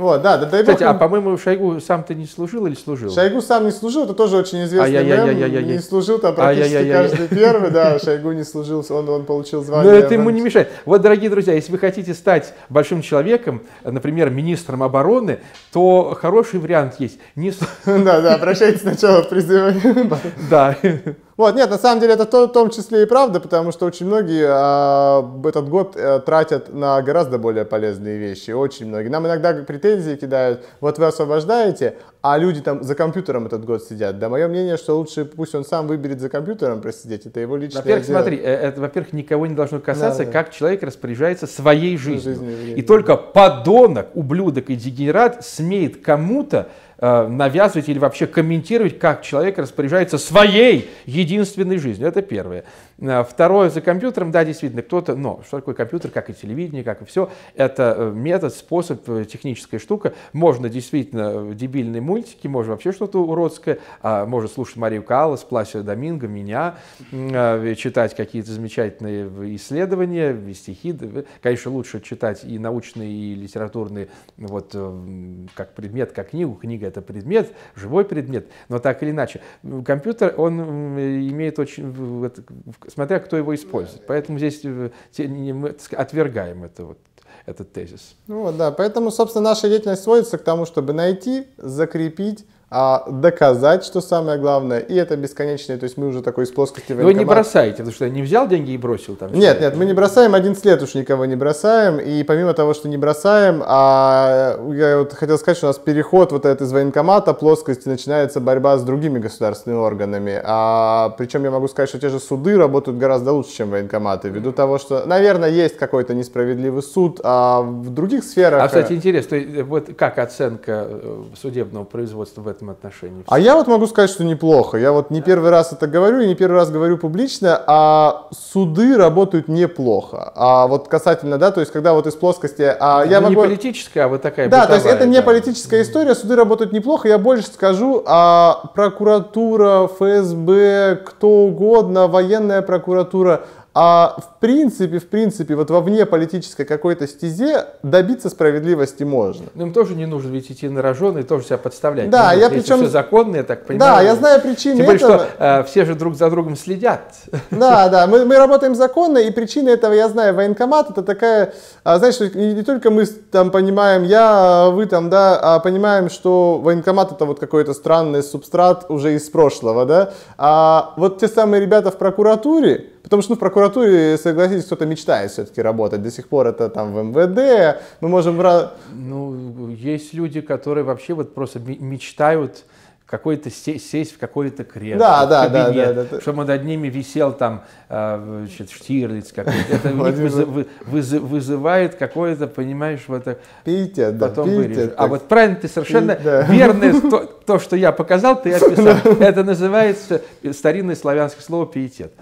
Вот, да, да, дай Кстати, бог а по-моему, Шойгу сам ты не служил или служил? Шойгу сам не служил, это тоже очень известный Ай-яй-яй-яй-яй-яй. мем. Не служил там практически каждый первый, да, Шойгу не служил, он, он получил Но звание. это ему не мешает. Вот, дорогие друзья, если вы хотите стать большим человеком, например, министром обороны, то хороший вариант есть. Не (laughs) Да, да, обращайтесь сначала в призывы. Да. Вот, нет, на самом деле это то- в том числе и правда, потому что очень многие а, этот год э, тратят на гораздо более полезные вещи, очень многие. Нам иногда претензии кидают, вот вы освобождаете, а люди там за компьютером этот год сидят. Да, мое мнение, что лучше пусть он сам выберет за компьютером просидеть, это его личное Во-первых, дело. смотри, э, это, во-первых, никого не должно касаться, Да, да. как человек распоряжается своей жизнью. жизнью. И только подонок, ублюдок и дегенерат смеет кому-то э, навязывать или вообще комментировать, как человек распоряжается своей единственной жизнью. Это первое. Э, Второе, за компьютером, да, действительно, кто-то, но что такое компьютер, как и телевидение, как и все, это э, метод, способ, э, техническая штука. Можно действительно э, дебильные мультики, можно вообще что-то уродское, а можно слушать Марию Каллас, Пласио Доминго, меня, э, читать какие-то замечательные исследования, стихи. Конечно, лучше читать и научные, и литературные, вот, как предмет, как книгу. Книга это предмет, живой предмет, но так или иначе. Компьютер, он имеет очень, смотря кто его использует. Поэтому здесь э, мы отвергаем это, вот, этот тезис. Ну вот, да, поэтому, собственно, наша деятельность сводится к тому, чтобы найти, закрепить, а, доказать, что самое главное, и это бесконечное, то есть мы уже такой из плоскости Вы не бросаете, потому что не взял деньги и бросил там. Нет, нет, мы не бросаем, 11 лет уж никого не бросаем, и помимо того, что не бросаем, а я вот хотел сказать, что у нас переход вот этот из военкомата плоскости начинается борьба с другими государственными органами, а, причем я могу сказать, что те же суды работают гораздо лучше, чем военкоматы, ввиду того, что, наверное, есть какой-то несправедливый суд, а в других сферах... А, кстати, э, интересно, э, вот как оценка э, судебного производства в этом отношении? А я вот могу сказать, что неплохо. Я вот не первый раз это говорю и не первый раз говорю публично, а суды работают неплохо. А вот касательно, да, то есть когда вот из плоскости, а я Ну, могу... не политическая, а вот такая Да, то есть бытовая, это не да. политическая история, суды работают неплохо. Я больше скажу, а прокуратура, ФСБ, кто угодно, военная прокуратура, а в принципе, в принципе, вот во вне политической какой-то стезе добиться справедливости можно. Ну, им тоже не нужно ведь идти на рожон и тоже себя подставлять. Да, я причем- все законно, я так понимаю. Да, я знаю причины Тем более, этого. что э, все же друг за другом следят. Да, да, мы, мы работаем законно, и причина этого, я знаю, военкомат это такая, а, знаешь, не, не только мы там понимаем, я, а, вы там, да, а понимаем, что военкомат это вот какой-то странный субстрат уже из прошлого, да, а вот те самые ребята в прокуратуре, потому что ну, в прокуратуре, согласитесь, кто-то мечтает все-таки работать, до сих пор это там в МВД, мы можем... Ну, есть люди, которые вообще вот просто ме- мечтают какой-то се- сесть в какое-то кресло, Да, да, да, кабинет, да, да. чтобы над ними висел там э, значит, Штирлиц какой-то. Это вызывает какое-то, понимаешь, вот это Пейте, да, потом вырежу. А вот правильно, ты совершенно да. (laughs) то, то, что я показал, ты описал. Это называется старинное славянское слово пиетет.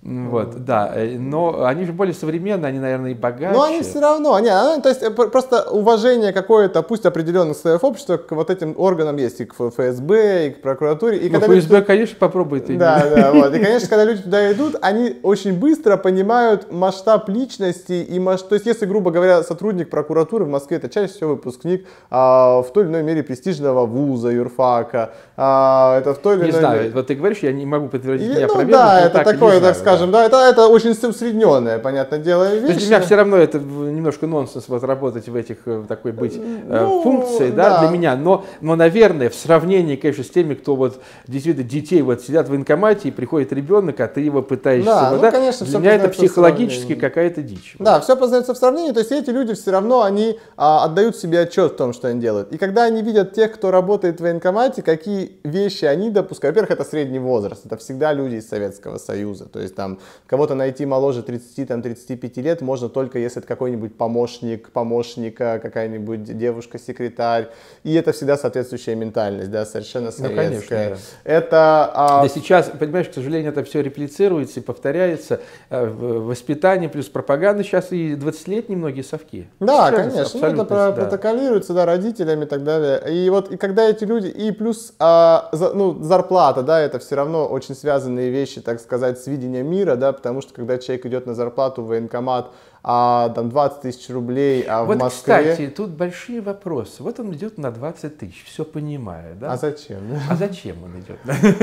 Вот, да, э, но они же более современные, они, наверное, и богаче. Но они все равно, они, они- то есть э, пр- просто уважение какое-то, пусть определенных слоев общества к вот этим органам есть, и к ФСБ, и к прокуратуре. И Ну, когда люди ФСБ, конечно, попробует. и не- Да, да, вот. И, конечно, когда люди туда идут, они очень быстро понимают масштаб личности и масш... То есть, если, грубо говоря, сотрудник прокуратуры в Москве, это чаще всего выпускник а, в той или иной мере престижного вуза, юрфака, а, это в той или Не иной знаю, мере- вот ты говоришь, я не могу подтвердить, И, не ну да, это не такое, знаю, так скажем, да, это, это очень усредненное, понятное дело, То вещь. есть для меня все равно это немножко нонсенс вот работать в этих, э, такой быть э, Ну, функции, да, да. для меня. Но, но, наверное, в сравнении, конечно, с теми, кто вот действительно детей вот сидят в военкомате и приходит ребенок, а ты его пытаешься, Да, вот, ну, конечно, для меня это психологически какая-то дичь. Да, все познается в сравнении, то есть эти люди все равно, они а, отдают себе отчет в том, что они делают. И когда они видят тех, кто работает в военкомате, какие вещи они допускают, во-первых, это средний возраст, это всегда люди из Советского Союза, то есть там кого-то найти моложе 30-35 лет можно только если это какой-нибудь помощник, помощника, какая-нибудь девушка-секретарь, и это всегда соответствующая ментальность, да, совершенно Ну, советская. конечно, да. Это... а, Да сейчас, понимаешь, к сожалению, это все реплицируется и повторяется. Э, Воспитание плюс пропаганда сейчас и 20-летние многие совки. Да, конечно, ну, это про- да. протоколируется, да, родителями и так далее. И вот и когда эти люди, и плюс а, за- ну, зарплата, да, это все равно очень связанные вещи, так сказать, с видением мира, да, потому что когда человек идет на зарплату в военкомат, а там 20 тысяч рублей а вот, в Москве... кстати, тут большие вопросы. Вот он идет на 20 тысяч, все понимаю, да? А зачем? А зачем он идет?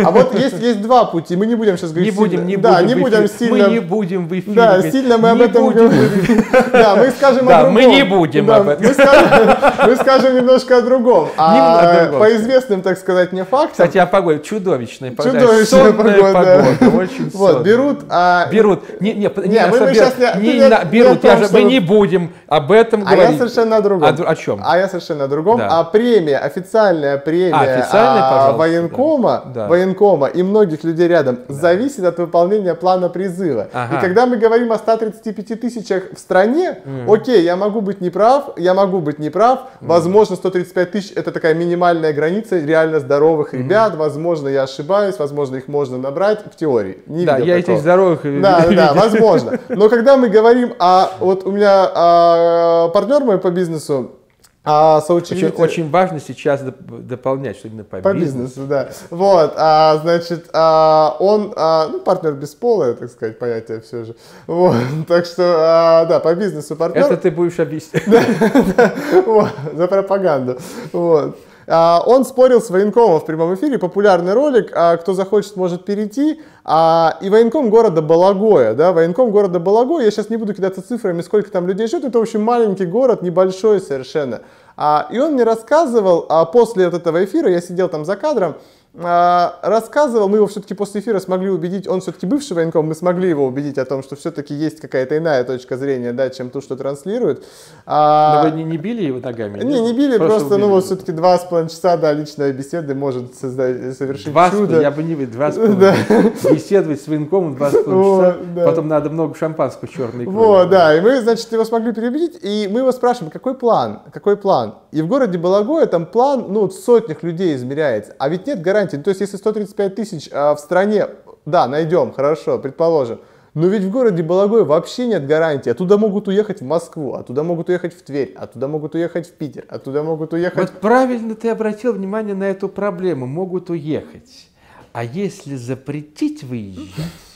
А вот есть, есть два пути, мы не будем сейчас говорить Не будем, сильно... не да, будем, не будем сильно... Мы не будем в эфире. Да, сильно мы об Не этом говорим. Да, мы скажем Да, о другом. мы не будем об этом. Мы скажем, мы скажем немножко о другом. А по известным, так сказать, мне фактам, Кстати, о погоде. Чудовищная погода. Чудовищная погода, да. Очень вот, берут... а, Берут. Не, не, не, Не, мы- что мы берут. щас не- Не ты на- не- берут. не о Я том, же, что мы не будем об этом А я говорить. совершенно о другом. О, дру- о чем? А я совершенно о другом. Да. А премия, официальная премия А, официальная, а, военкома, да. военкома и многих людей рядом зависит от выполнения плана призыва. Ага. И когда мы говорим о 135 тысячах в стране, окей, я могу быть неправ, я могу быть неправ. Возможно, 135 тысяч это такая минимальная граница реально здоровых ребят. Возможно, я ошибаюсь, возможно, их можно набрать в теории. Не Да, я такого. этих здоровых... э, Да, да, да, (laughs) возможно. Но когда мы говорим о... Вот у меня а, партнер мой по бизнесу, а, Очень, соучредитель... очень важно сейчас доп- дополнять, что именно по, По бизнесу, да. Вот, а, значит, а, он, а, ну, партнер бесполое, так сказать, понятие все же. Вот, (laughs) так что, а, да, по бизнесу партнер. Это ты будешь объяснять. (laughs) Вот, за пропаганду. Вот. А, Он спорил с военкомом в прямом эфире, популярный ролик, а, кто захочет, может перейти. А, И военком города Балагоя, да, военком города Балагоя, я сейчас не буду кидаться цифрами, сколько там людей живет, это, в общем, маленький город, небольшой совершенно. И он мне рассказывал, после вот этого эфира, я сидел там за кадром, рассказывал, мы его все-таки после эфира смогли убедить, он все-таки бывший военком, мы смогли его убедить о том, что все-таки есть какая-то иная точка зрения, да, чем то, что транслирует. А, Но вы не, не били его ногами? не, не били, просто, ну убили. вот все-таки два с половиной часа, да, личной беседы может создать, совершить Два чудо. я бы не два с половиной. (laughs) Беседовать с военкомом два с половиной часа, да. потом надо много шампанского черной икры. Вот, да, и мы, значит, его смогли переубедить, и мы его спрашиваем, какой план, какой план? И в городе Балагоя там план, ну, сотнях людей измеряется, а ведь нет гарантии, то есть если 135 тысяч а, в стране, да, найдем, хорошо, предположим, но ведь в городе Балагой вообще нет гарантии. Оттуда могут уехать в Москву, оттуда могут уехать в Тверь, оттуда могут уехать в Питер, оттуда могут уехать... Вот правильно ты обратил внимание на эту проблему. Могут уехать. А если запретить выезжать?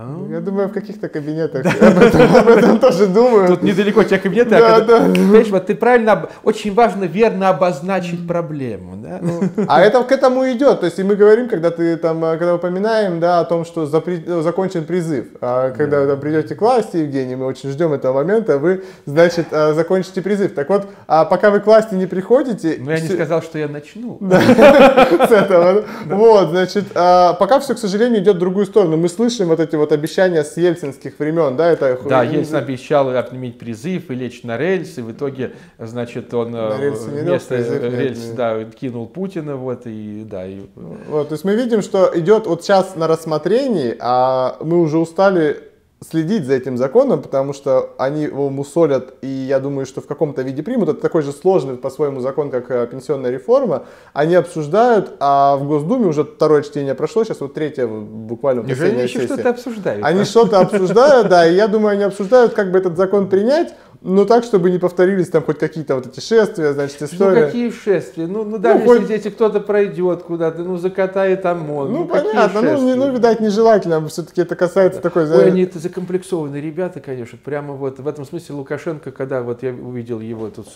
А? Я думаю, в каких-то кабинетах об этом, об этом тоже думают. Тут недалеко тебя кабинет, Да, а когда- да. понимаешь, вот ты правильно, очень важно верно обозначить проблему, да? А это к этому идет. То есть и мы говорим, когда ты там, э, когда упоминаем, да, о том, что закончен призыв. А когда вы там придете к власти, Евгений, мы очень ждем этого момента, вы, значит, закончите призыв. Так вот, а пока вы к власти не приходите, Но я не сказал, что я начну. (laughs) с этого. Вот, значит, а, пока все, к сожалению, идет в другую сторону. Мы слышим вот эти вот обещания с ельцинских времен, да, это... Да, Ельцин обещал отменить призыв и лечь на рельсы. В итоге, значит, он э, вместо рельс, да, кинул Путина, вот, и, да, и Вот, то есть мы видим, что идет вот сейчас на рассмотрении, а мы уже устали следить за этим законом, потому что они его мусолят, и я думаю, что в каком-то виде примут. Это такой же сложный по-своему закон, как э, пенсионная реформа. Они обсуждают, а в Госдуме уже второе чтение прошло, сейчас вот третье буквально Неужели они еще что-то обсуждают? Они а? что-то обсуждают, да, и я думаю, они обсуждают, как бы этот закон принять, но так, чтобы не повторились там хоть какие-то вот эти шествия, значит, Ну история. какие шествия? Ну, ну даже хоть- если здесь кто-то пройдет куда-то, ну закатает ОМОН. Ну, какие понятно, ну, не- шествия? ну, видать, нежелательно, все-таки это касается такой... Ой, знаете, они это закомплексованные ребята, конечно. Прямо вот в этом смысле Лукашенко, когда вот я увидел его тут,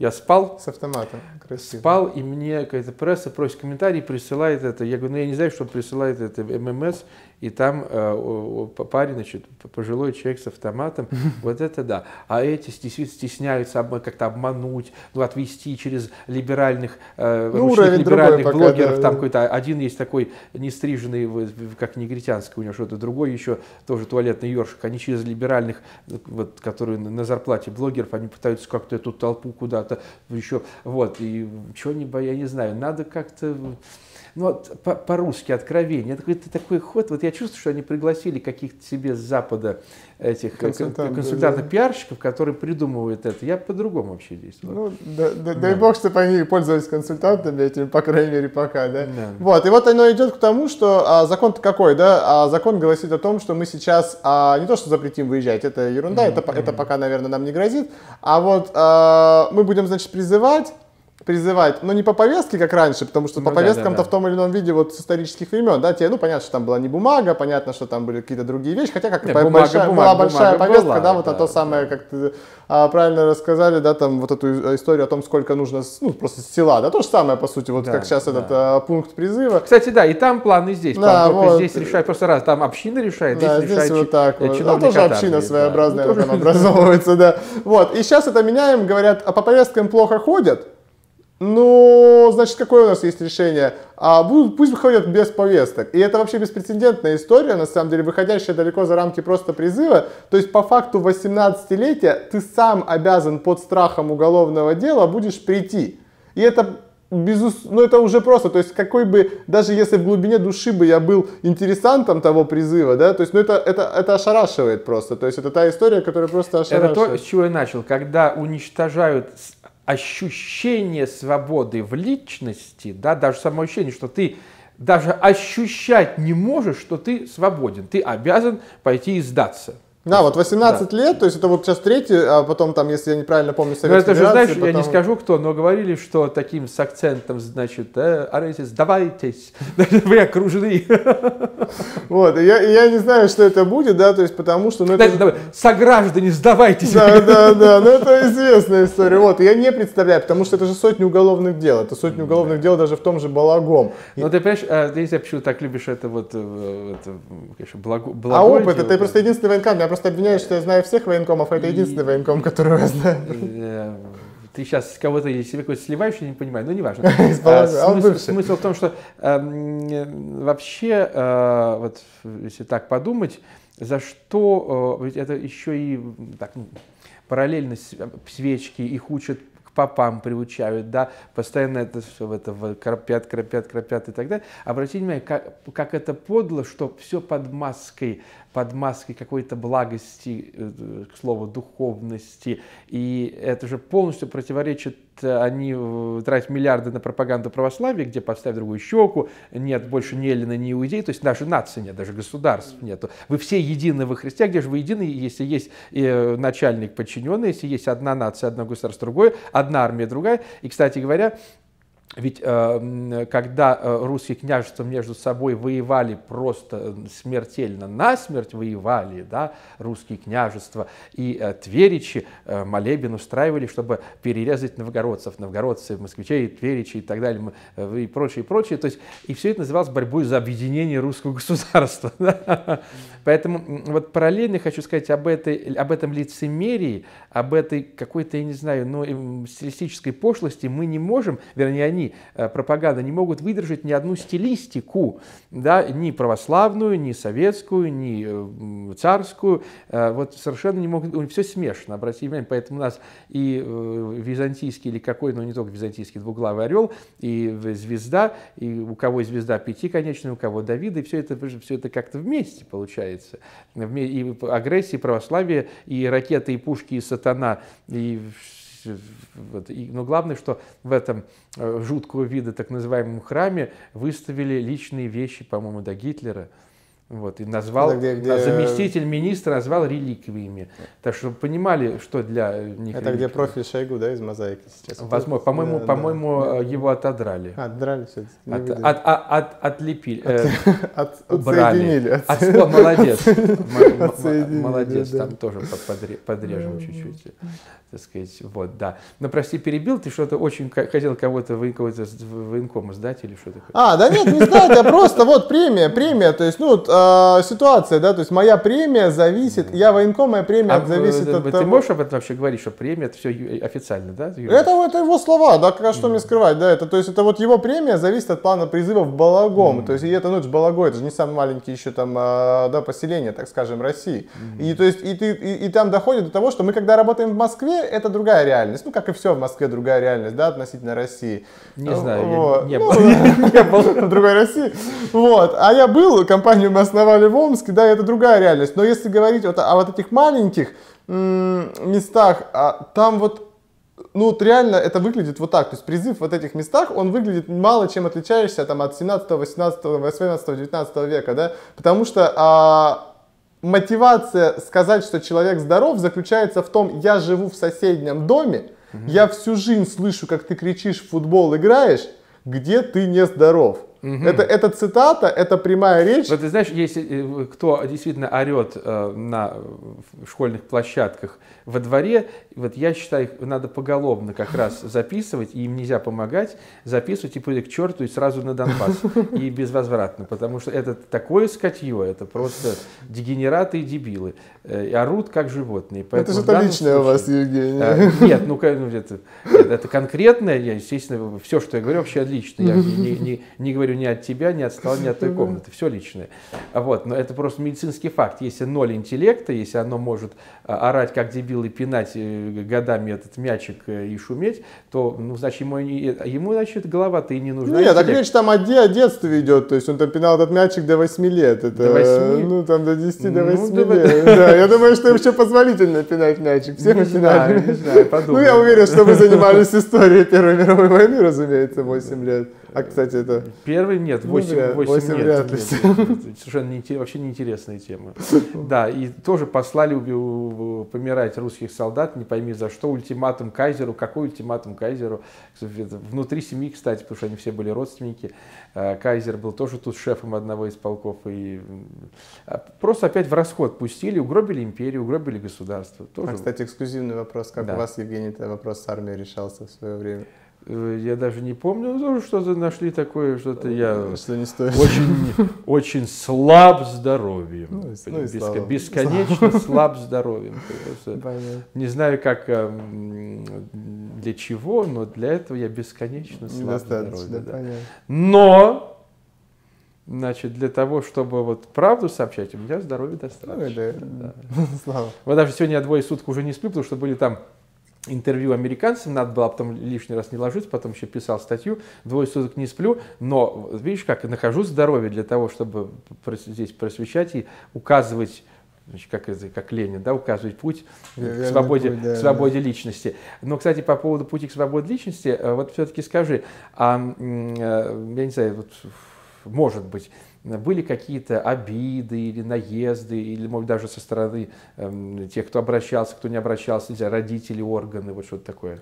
я спал, С автоматом. Красиво. спал, и мне какая-то пресса просит комментарий, присылает это. Я говорю, ну я не знаю, что присылает это ММС, и там э, парень, значит, пожилой человек с автоматом, (laughs) вот это да. А эти стесняются как-то обмануть, ну, отвести через либеральных, э, Ну, ручных либеральных пока, блогеров, да, там да. какой-то один есть такой нестриженный, как негритянский у него что-то, другой еще тоже туалетный ёршик. Они через либеральных, вот, которые на на зарплате блогеров, они пытаются как-то эту толпу куда-то еще, вот, и чего не боя, я не знаю, надо как-то, ну, вот по- по-русски откровение. Это какой-то такой ход, вот я чувствую, что они пригласили каких-то себе с Запада этих э, кон- Консультантов, консультантов, да. пиарщиков, которые придумывают это. Я по-другому вообще действую. Ну, да- да- дай бог, чтобы они пользовались консультантами этими, по крайней мере, пока, да? Да. Вот, и вот оно идет к тому, что а, закон-то какой, да? А, закон гласит о том, что мы сейчас а, не то, что запретим выезжать, это ерунда, это, по- это пока, наверное, нам не грозит, а вот а, мы будем, значит, призывать призывать, но не по повестке, как раньше, потому что Ну по да, повесткам-то да, да. в том или ином виде вот с исторических времен, да, тебе, ну, понятно, что там была не бумага, понятно, что там были какие-то другие вещи, хотя как Не, по- бумага, большая, бумага, была большая бумага повестка, была, да, вот да, а то да. самое, как ты а, правильно рассказали, да, там вот эту историю о том, сколько нужно, ну, просто села, да, то же самое, по сути, вот Да, как сейчас да. этот а, пункт призыва. Кстати, да, и там план, и здесь Да, план. Вот. здесь решает просто раз. Там община решает, Да, здесь здесь решает вот так вот. Ну, тоже община да. своеобразная Ну, там образовывается, да. Вот, и сейчас это меняем, говорят, а по повесткам плохо ходят, ну, значит, какое у нас есть решение? А будут, пусть ходят без повесток. И это вообще беспрецедентная история, на самом деле, выходящая далеко за рамки просто призыва. То есть, по факту 18-летия ты сам обязан под страхом уголовного дела будешь прийти. И это Безус... Ну, это уже просто, то есть, какой бы, даже если в глубине души бы я был интересантом того призыва, да, то есть, ну, это, это, это ошарашивает просто, то есть, это та история, которая просто Это ошарашивает. то, с чего я начал. Когда уничтожают ощущение свободы в личности, да, даже само ощущение, что ты даже ощущать не можешь, что ты свободен. Ты обязан пойти и сдаться. Да, вот 18 лет, то есть это вот сейчас третий, а потом там, если я неправильно помню, Совет это же, знаешь, Федерации, я не потом- скажу кто, но говорили, что таким с акцентом, значит, э, арейте, сдавайтесь, (laughs) вы окружены. Вот, и я, я не знаю, что это будет, да, то есть потому что, ну, это... Знаете, давай, Сограждане, сдавайтесь. Да, да, (laughs) да, ну это известная история. Вот, я не представляю, потому что это же сотни уголовных дел. Это сотни уголовных дел даже в том же Балагом. Ну, ты понимаешь, э, я не знаю, почему ты так любишь это вот, э, это, конечно, благо, А опыт, это да. просто единственный военком. Просто обвиняют, что я знаю всех военкомов, а это единственный военком, которого я знаю. (laughs) Э, Ты сейчас кого-то из себя какой-то сливаешь, я не понимаю, ну неважно. (laughs) А, а Смысл в том, что эм, э, вообще, э, вот если так подумать, за что, ведь это еще и так, ну, параллельно свечки, их учат к попам приучают, да, постоянно это все в это кропят, кропят, кропят и так далее. Обратите внимание, как, как это подло, что все под маской, под маской какой-то благости, э, к слову, духовности, и это же полностью противоречит, э, они э, тратят миллиарды на пропаганду православия, где поставь другую щеку, нет больше ни Эллина, ни Иудеи, то есть даже нации нет, даже государств нету. Вы все едины во Христе, а где же вы едины, если есть начальник подчиненный, если есть одна нация, одно государство, другое, одна армия, другая. И, кстати говоря, ведь э, когда э, русские княжества между собой воевали просто э, смертельно, насмерть воевали, да, русские княжества и тверичи молебен устраивали, чтобы перерезать новгородцев, новгородцы, москвичей, тверичи и так далее, и прочее, и прочее. То есть, и все это называлось борьбой за объединение русского (laughs) государства. да. Поэтому вот параллельно хочу сказать об, этой, об этом лицемерии, об этой какой-то, я не знаю, эм, стилистической пошлости мы не можем, вернее, они, э, пропаганда, не могут выдержать ни одну стилистику, да, ни православную, ни советскую, ни э, царскую, Э, вот совершенно не могут, все смешно, обратите внимание, поэтому у нас и византийский или какой, но не только византийский, двуглавый орел, и звезда, и у кого звезда пятиконечная, у кого Давида, и все это, все это как-то вместе получается. И агрессия, и православие, и ракеты, и пушки, и сатана, и вс- вот, и- но главное, что в этом э, жуткого вида так называемом храме выставили личные вещи, по-моему, до Гитлера. Вот, и назвал, где- где- а заместитель министра назвал реликвиями. Так что понимали, что для них Это где реликвии. профиль Шойгу, да, из мозаики сейчас? Возможно, по-моему, Да, по-моему, да. э, его отодрали. А, драли все. От, от- от- от- отлепили. э, От, убрали. отсоединили. Отсто- молодец. (laughs) М- м- Отсоединили, Молодец, да, да. там тоже под- подре- подрежем чуть-чуть. Так сказать, вот, да. Но, прости, перебил, ты что-то очень хотел кого-то военкома сдать или что такое? А, да нет, не знаю, я просто вот премия, премия, то есть, ну, а, ситуация, да, то есть моя премия зависит, я военком, моя премия А, зависит э, от ты того... можешь об этом вообще говорить, что премия, это все официально, да? Юрий? Это, это его слова, да, как, а что мне скрывать, да, это, то есть это вот его премия зависит от плана призыва в Балагом, то есть и это, ну, это же Балагой, это же не самый маленький еще там, да, поселение, так скажем, России, и то есть и, ты, и, и там доходит до того, что мы когда работаем в Москве, это другая реальность, ну, как и все в Москве, другая реальность, да, относительно России. Не знаю, я Вот. не Ну, (laughs) был. не был в другой России. Вот. А я был, компанию основали в Омске, да, это другая реальность. Но если говорить вот о вот этих маленьких местах, а, там вот ну, вот реально это выглядит вот так. То есть призыв в вот этих местах, он выглядит мало чем отличающийся там, от 17, 18, 18, 19 века, да, потому что а, мотивация сказать, что человек здоров, заключается в том, я живу в соседнем доме, Угу. Я всю жизнь слышу, как ты кричишь в футбол играешь, где ты не здоров. Угу. Это, это цитата, это прямая речь. Вот ты знаешь, если э, кто действительно орет э, на школьных площадках во дворе, вот я считаю, их надо поголовно как раз (laughs) записывать, и им нельзя помогать, записывать и пойти к черту и сразу на Донбасс, (laughs) и безвозвратно, потому что это такое скотье, это просто дегенераты и дебилы, э, и орут как животные. Поэтому это же личное случае, у вас, Евгений. А, нет, ну, ну это, это конкретное, я, естественно, все, что я говорю, вообще лично, я (laughs) не, не, не говорю ни от тебя, ни от стола, ни от той комнаты, все личное. Вот, но это просто медицинский факт, если ноль интеллекта, если оно может а, орать как дебил и пинать э, годами этот мячик э, и шуметь, то, ну, значит, ему, ему значит, голова-то и не нужна. Нет, так речь там о, де, о детстве идет, то есть он там пинал этот мячик до 8 лет. Это, до 8? Ну, там до 10, до 8 ну, лет. Да, я думаю, что вообще позволительно пинать мячик. Все знаю, подумай. Ну, я уверен, что вы занимались историей Первой мировой войны, разумеется, 8 лет. А, кстати, это... Первый нет, 8, ну, 8, 8 нет. Вряд ли. Нет, нет, совершенно не, вообще неинтересная тема. (laughs) Да, и тоже послали помирать русских солдат, не пойми за что, ультиматум Кайзеру. Какой ультиматум Кайзеру? Внутри семьи, кстати, потому что они все были родственники. А, Кайзер был тоже тут шефом одного из полков. И а, просто опять в расход пустили, угробили империю, угробили государство. Тоже... А, кстати, эксклюзивный вопрос. Как да. у вас, Евгений, вопрос с армией решался в свое время? Э, я даже не помню, ну, что-то нашли такое, что-то я что не стоит. очень, очень слаб здоровьем. Ну, ну, Беско, бесконечно слава. (laughs) слаб здоровьем. Не знаю, как эм, для чего, но для этого я бесконечно слаб здоровьем. Да. Но Значит, для того, чтобы вот правду сообщать, у меня здоровья достаточно. Ну, да. Да. (laughs) Слава. Вот даже сегодня я двое суток уже не сплю, потому что были там интервью американцам, надо было потом лишний раз не ложиться, потом еще писал статью, двое суток не сплю, но видишь, как нахожу здоровье для того, чтобы здесь просвещать и указывать значит, как, как Ленин, да, указывать путь Верный к свободе, путь, да, к свободе да. личности. Но, кстати, по поводу пути к свободе личности, э, вот все-таки скажи, а, э, я не знаю, вот, может быть, были какие-то обиды или наезды, или, может, даже со стороны э, тех, кто обращался, кто не обращался, не родители, органы, вот что-то такое?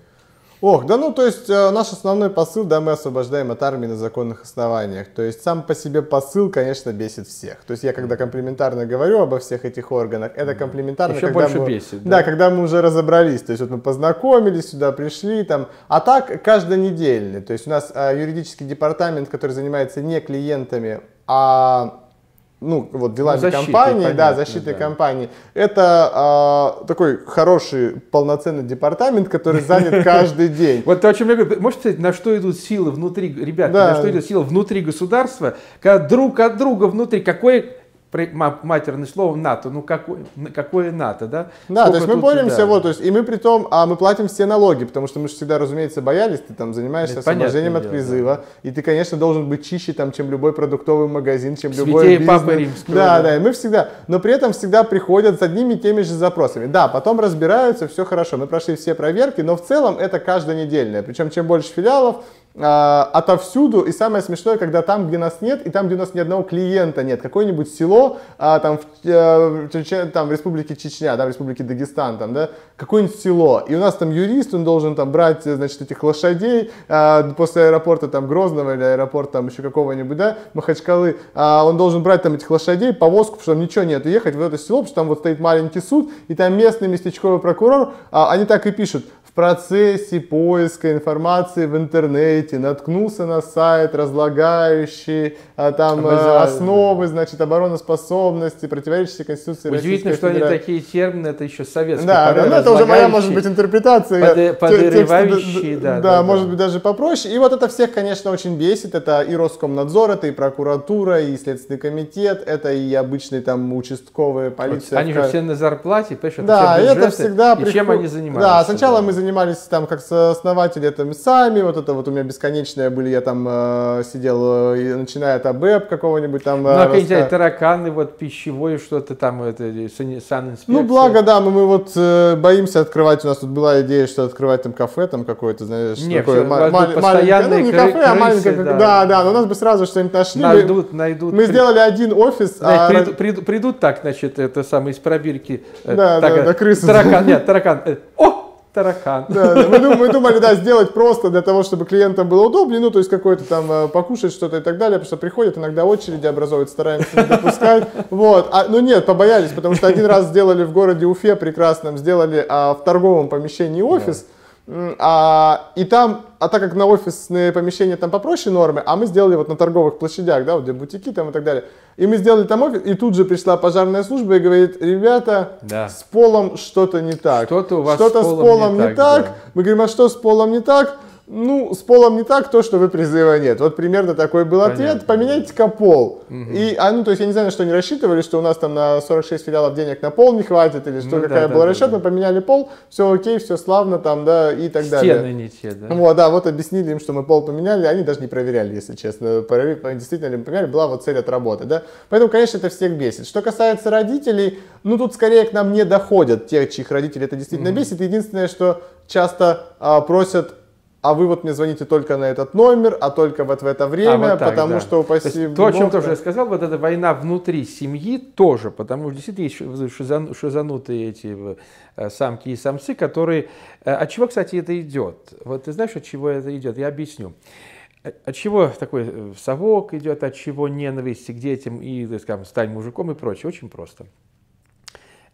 Ох, да ну, то есть э, наш основной посыл, да, мы освобождаем от армии на законных основаниях. То есть сам по себе посыл, конечно, бесит всех. То есть я когда комплиментарно говорю обо всех этих органах, это комплиментарно, Еще когда больше мы, бесит, да? да, когда мы уже разобрались. То есть вот мы познакомились, сюда пришли, там, а так каждонедельный. То есть у нас э, юридический департамент, который занимается не клиентами, а ну, вот делами ну, компании, понятно, да, защитой да. компании. Это э, такой хороший, полноценный департамент, который занят (laughs) каждый день. Вот то, о чем я говорю, можете сказать, на что идут силы внутри, ребята, на что идут силы внутри государства, когда друг от друга внутри, какой матерное слово НАТО, ну какое, какое НАТО, да? Да, Сколько то есть мы боремся, да. вот, то есть, и мы при том, а мы платим все налоги, потому что мы же всегда, разумеется, боялись, ты там занимаешься Это освобождением от призыва, да. и ты, конечно, должен быть чище, там, чем любой продуктовый магазин, чем Святей любой бизнес. Папы Римского, да, да, да, и мы всегда, но при этом всегда приходят с одними и теми же запросами. Да, потом разбираются, все хорошо, мы прошли все проверки, но в целом это каждонедельное, причем чем больше филиалов, отовсюду. И самое смешное, когда там, где нас нет, и там, где у нас ни одного клиента нет, какое-нибудь село а, там, в, э, там, в республике Чечня, да, в республике Дагестан, там, да, какое-нибудь село. И у нас там юрист, он должен там брать, значит, этих лошадей а, после аэропорта там Грозного или аэропорта там еще какого-нибудь, да, Махачкалы, а, он должен брать там этих лошадей, повозку, потому что там ничего нет, и ехать в это село, потому что там вот стоит маленький суд, и там местный местечковый прокурор, а, они так и пишут, в процессе поиска информации в интернете наткнулся на сайт, разлагающий а, там э, основы, значит, обороноспособности, противоречащие Конституции Удивительно, что Федерации. они такие термины, это еще советские. Да, да, ну, это уже моя, может быть, интерпретация. Подогревающие, да, да, да. может быть, даже попроще. И вот это всех, конечно, очень бесит. Это и Роскомнадзор, это и прокуратура, и Следственный комитет, это и обычные там участковые полиция. Они же все на зарплате, понимаешь, да, это, это всегда и чем они занимаются. Да, сначала мы занимались там как основатели это сами, вот это вот у меня бесконечные были, я там э, сидел, э, начиная от АБЭП какого-нибудь там. Э, ну, а какие-нибудь тараканы, вот пищевое что-то там, это санинспекция. Ну, благо, да, мы, мы вот э, боимся открывать, у нас тут была идея, что открывать там кафе там какое-то, знаешь, Нет, такое ма- ма- маленькое, ну, не кафе, а маленькое, да. да, да, но у нас бы сразу что-нибудь нашли. Найдут, найдут. Мы сделали один офис. Да, а... придут, придут, придут так, значит, это самое из пробирки. Да, так, да, да, крысы. Таракан, нет, таракан. О, таракан. Да, да. Мы, мы думали, да, сделать просто для того, чтобы клиентам было удобнее, ну, то есть какое-то там э, покушать что-то и так далее, потому что приходят, иногда очереди образуют, стараемся не допускать. Вот. А, ну нет, побоялись, потому что один раз сделали в городе Уфе прекрасном, сделали а, в торговом помещении офис, да. А, и там а так как на офисные помещения там попроще нормы, а мы сделали вот на торговых площадях, да, вот где бутики там и так далее. И мы сделали там офис, и тут же пришла пожарная служба и говорит, ребята, да. с полом что-то не так. Что-то у вас что-то с полом, с полом не, не так. так. Да. Мы говорим, а что с полом не так? Ну, с полом не так, то, что вы призыва нет. Вот примерно такой был Понятно. ответ. Поменяйте-ка пол. Угу. И, а, ну, то есть я не знаю, на что они рассчитывали, что у нас там на 46 филиалов денег на пол не хватит, или что, ну, какая да, был да, расчет. Да, мы поменяли пол, все окей, все славно там, да, и так Стены далее. Стены не те, да. Вот, да, вот объяснили им, что мы пол поменяли, они даже не проверяли, если честно. Действительно ли мы поменяли, была вот цель от работы, да. Поэтому, конечно, это всех бесит. Что касается родителей, ну, тут скорее к нам не доходят те, чьих родителей это действительно угу. бесит. Единственное, что часто а, просят а вы вот мне звоните только на этот номер, а только вот в это время, а вот так, потому да. что упаси то, то, о чем тоже я сказал, вот эта война внутри семьи тоже, потому что действительно есть шизан, шизанутые эти э, самки и самцы, которые... Э, от чего, кстати, это идет? Вот ты знаешь, от чего это идет? Я объясню. Э, от чего такой совок идет, от чего ненависть к детям и, скажем, стань мужиком и прочее? Очень просто.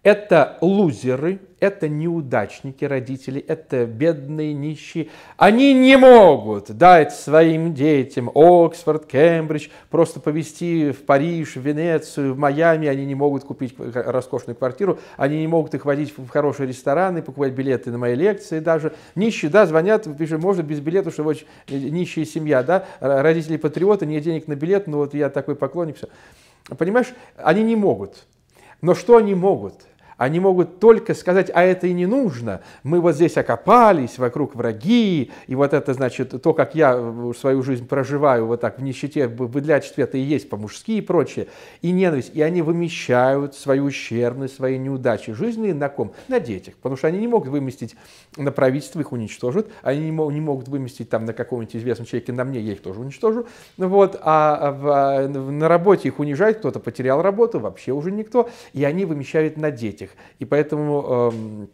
Это лузеры, это неудачники родители, это бедные нищие. Они не могут дать своим детям Оксфорд, Кембридж, просто повезти в Париж, в Венецию, в Майами. Они не могут купить роскошную квартиру, они не могут их водить в хорошие рестораны, покупать билеты на мои лекции даже. Нищие, да, звонят, пишут, можно без билета, что очень нищая семья, да, родители патриоты, нет денег на билет, но вот я такой поклонник, все. Понимаешь, они не могут. Но что они могут? Они могут только сказать, а это и не нужно. Мы вот здесь окопались, вокруг враги, и вот это, значит, то, как я свою жизнь проживаю вот так в нищете, в быдлячестве, это и есть по-мужски и прочее. И ненависть. И они вымещают свою ущербность, свои неудачи жизни на ком? На детях. Потому что они не могут выместить на правительство, их уничтожат. Они не, не могут выместить там на каком-нибудь известном человеке, на мне, я их тоже уничтожу. Вот. А в, а, на работе их унижают, кто-то потерял работу, вообще уже никто. И они вымещают на детях этих. И поэтому эм,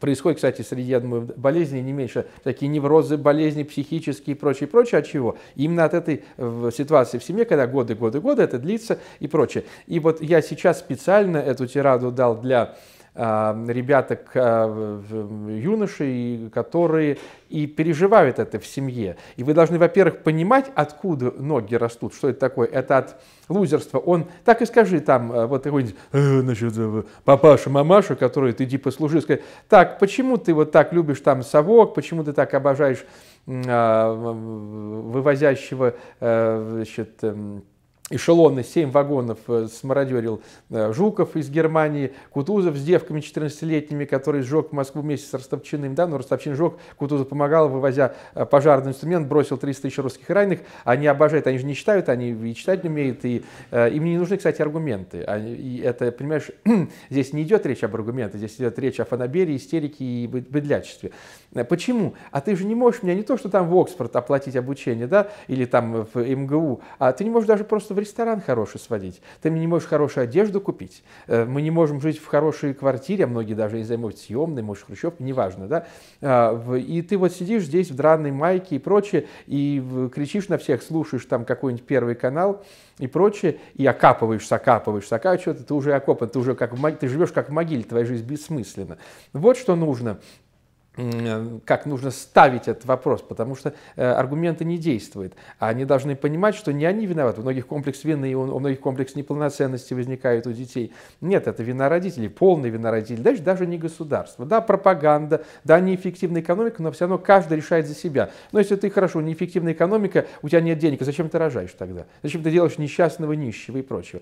Происходит, кстати, среди, я думаю, болезней не меньше такие неврозы, болезни психические и прочее, прочее. От чего? Именно от этой ситуации в семье, когда годы, годы, годы это длится и прочее. И вот я сейчас специально эту тираду дал для ребяток, а, юношей, которые и переживают это в семье. И вы должны, во-первых, понимать, откуда ноги растут, что это такое. Это от лузерства. Он, так и скажи там, а, вот такой, э, э, папаша, мамаша, который ты типа служил, сказать, так, почему ты вот так любишь там совок, почему ты так обожаешь вывозящего, э, значит, эм, эшелоны, 7 вагонов э, смародерил э, Жуков из Германии, Кутузов с девками 14-летними, который сжег Москву вместе с Ростовчиным, да, но Ростовчин сжег, Кутузов помогал, вывозя э, пожарный инструмент, бросил 300 тысяч русских раненых, они обожают, они же не читают, они и читать не умеют, и им не нужны, кстати, аргументы, и это, понимаешь, (clears throat) здесь не идет речь об аргументах, здесь идет речь о фанабере, истерике и быдлячестве. Почему? А ты же не можешь меня не то, что там в Оксфорд оплатить обучение, да, или там в МГУ, а ты не можешь даже просто в ресторан хороший сводить. Ты мне не можешь хорошую одежду купить. Э, мы не можем жить в хорошей квартире, а многие даже не займут съемной, может, хрущевки, неважно, да. А, и ты вот сидишь здесь в драной майке и прочее, и кричишь на всех, слушаешь там какой-нибудь первый канал и прочее, и окапываешься, окапываешься, окапываешь, что-то ты уже окопан, ты уже как ты живешь как в могиле, твоя жизнь бессмысленна. Вот что нужно как нужно ставить этот вопрос, потому что э, аргументы не действуют. Они должны понимать, что не они виноваты. У многих комплекс вины, у многих комплекс неполноценности возникает у детей. Нет, это вина родителей, полная вина родителей. Дальше даже не государство. Да, пропаганда, да, неэффективная экономика, но все равно каждый решает за себя. Но если ты хорошо, неэффективная экономика, у тебя нет денег, а зачем ты рожаешь тогда? Зачем ты делаешь несчастного, нищего и прочего?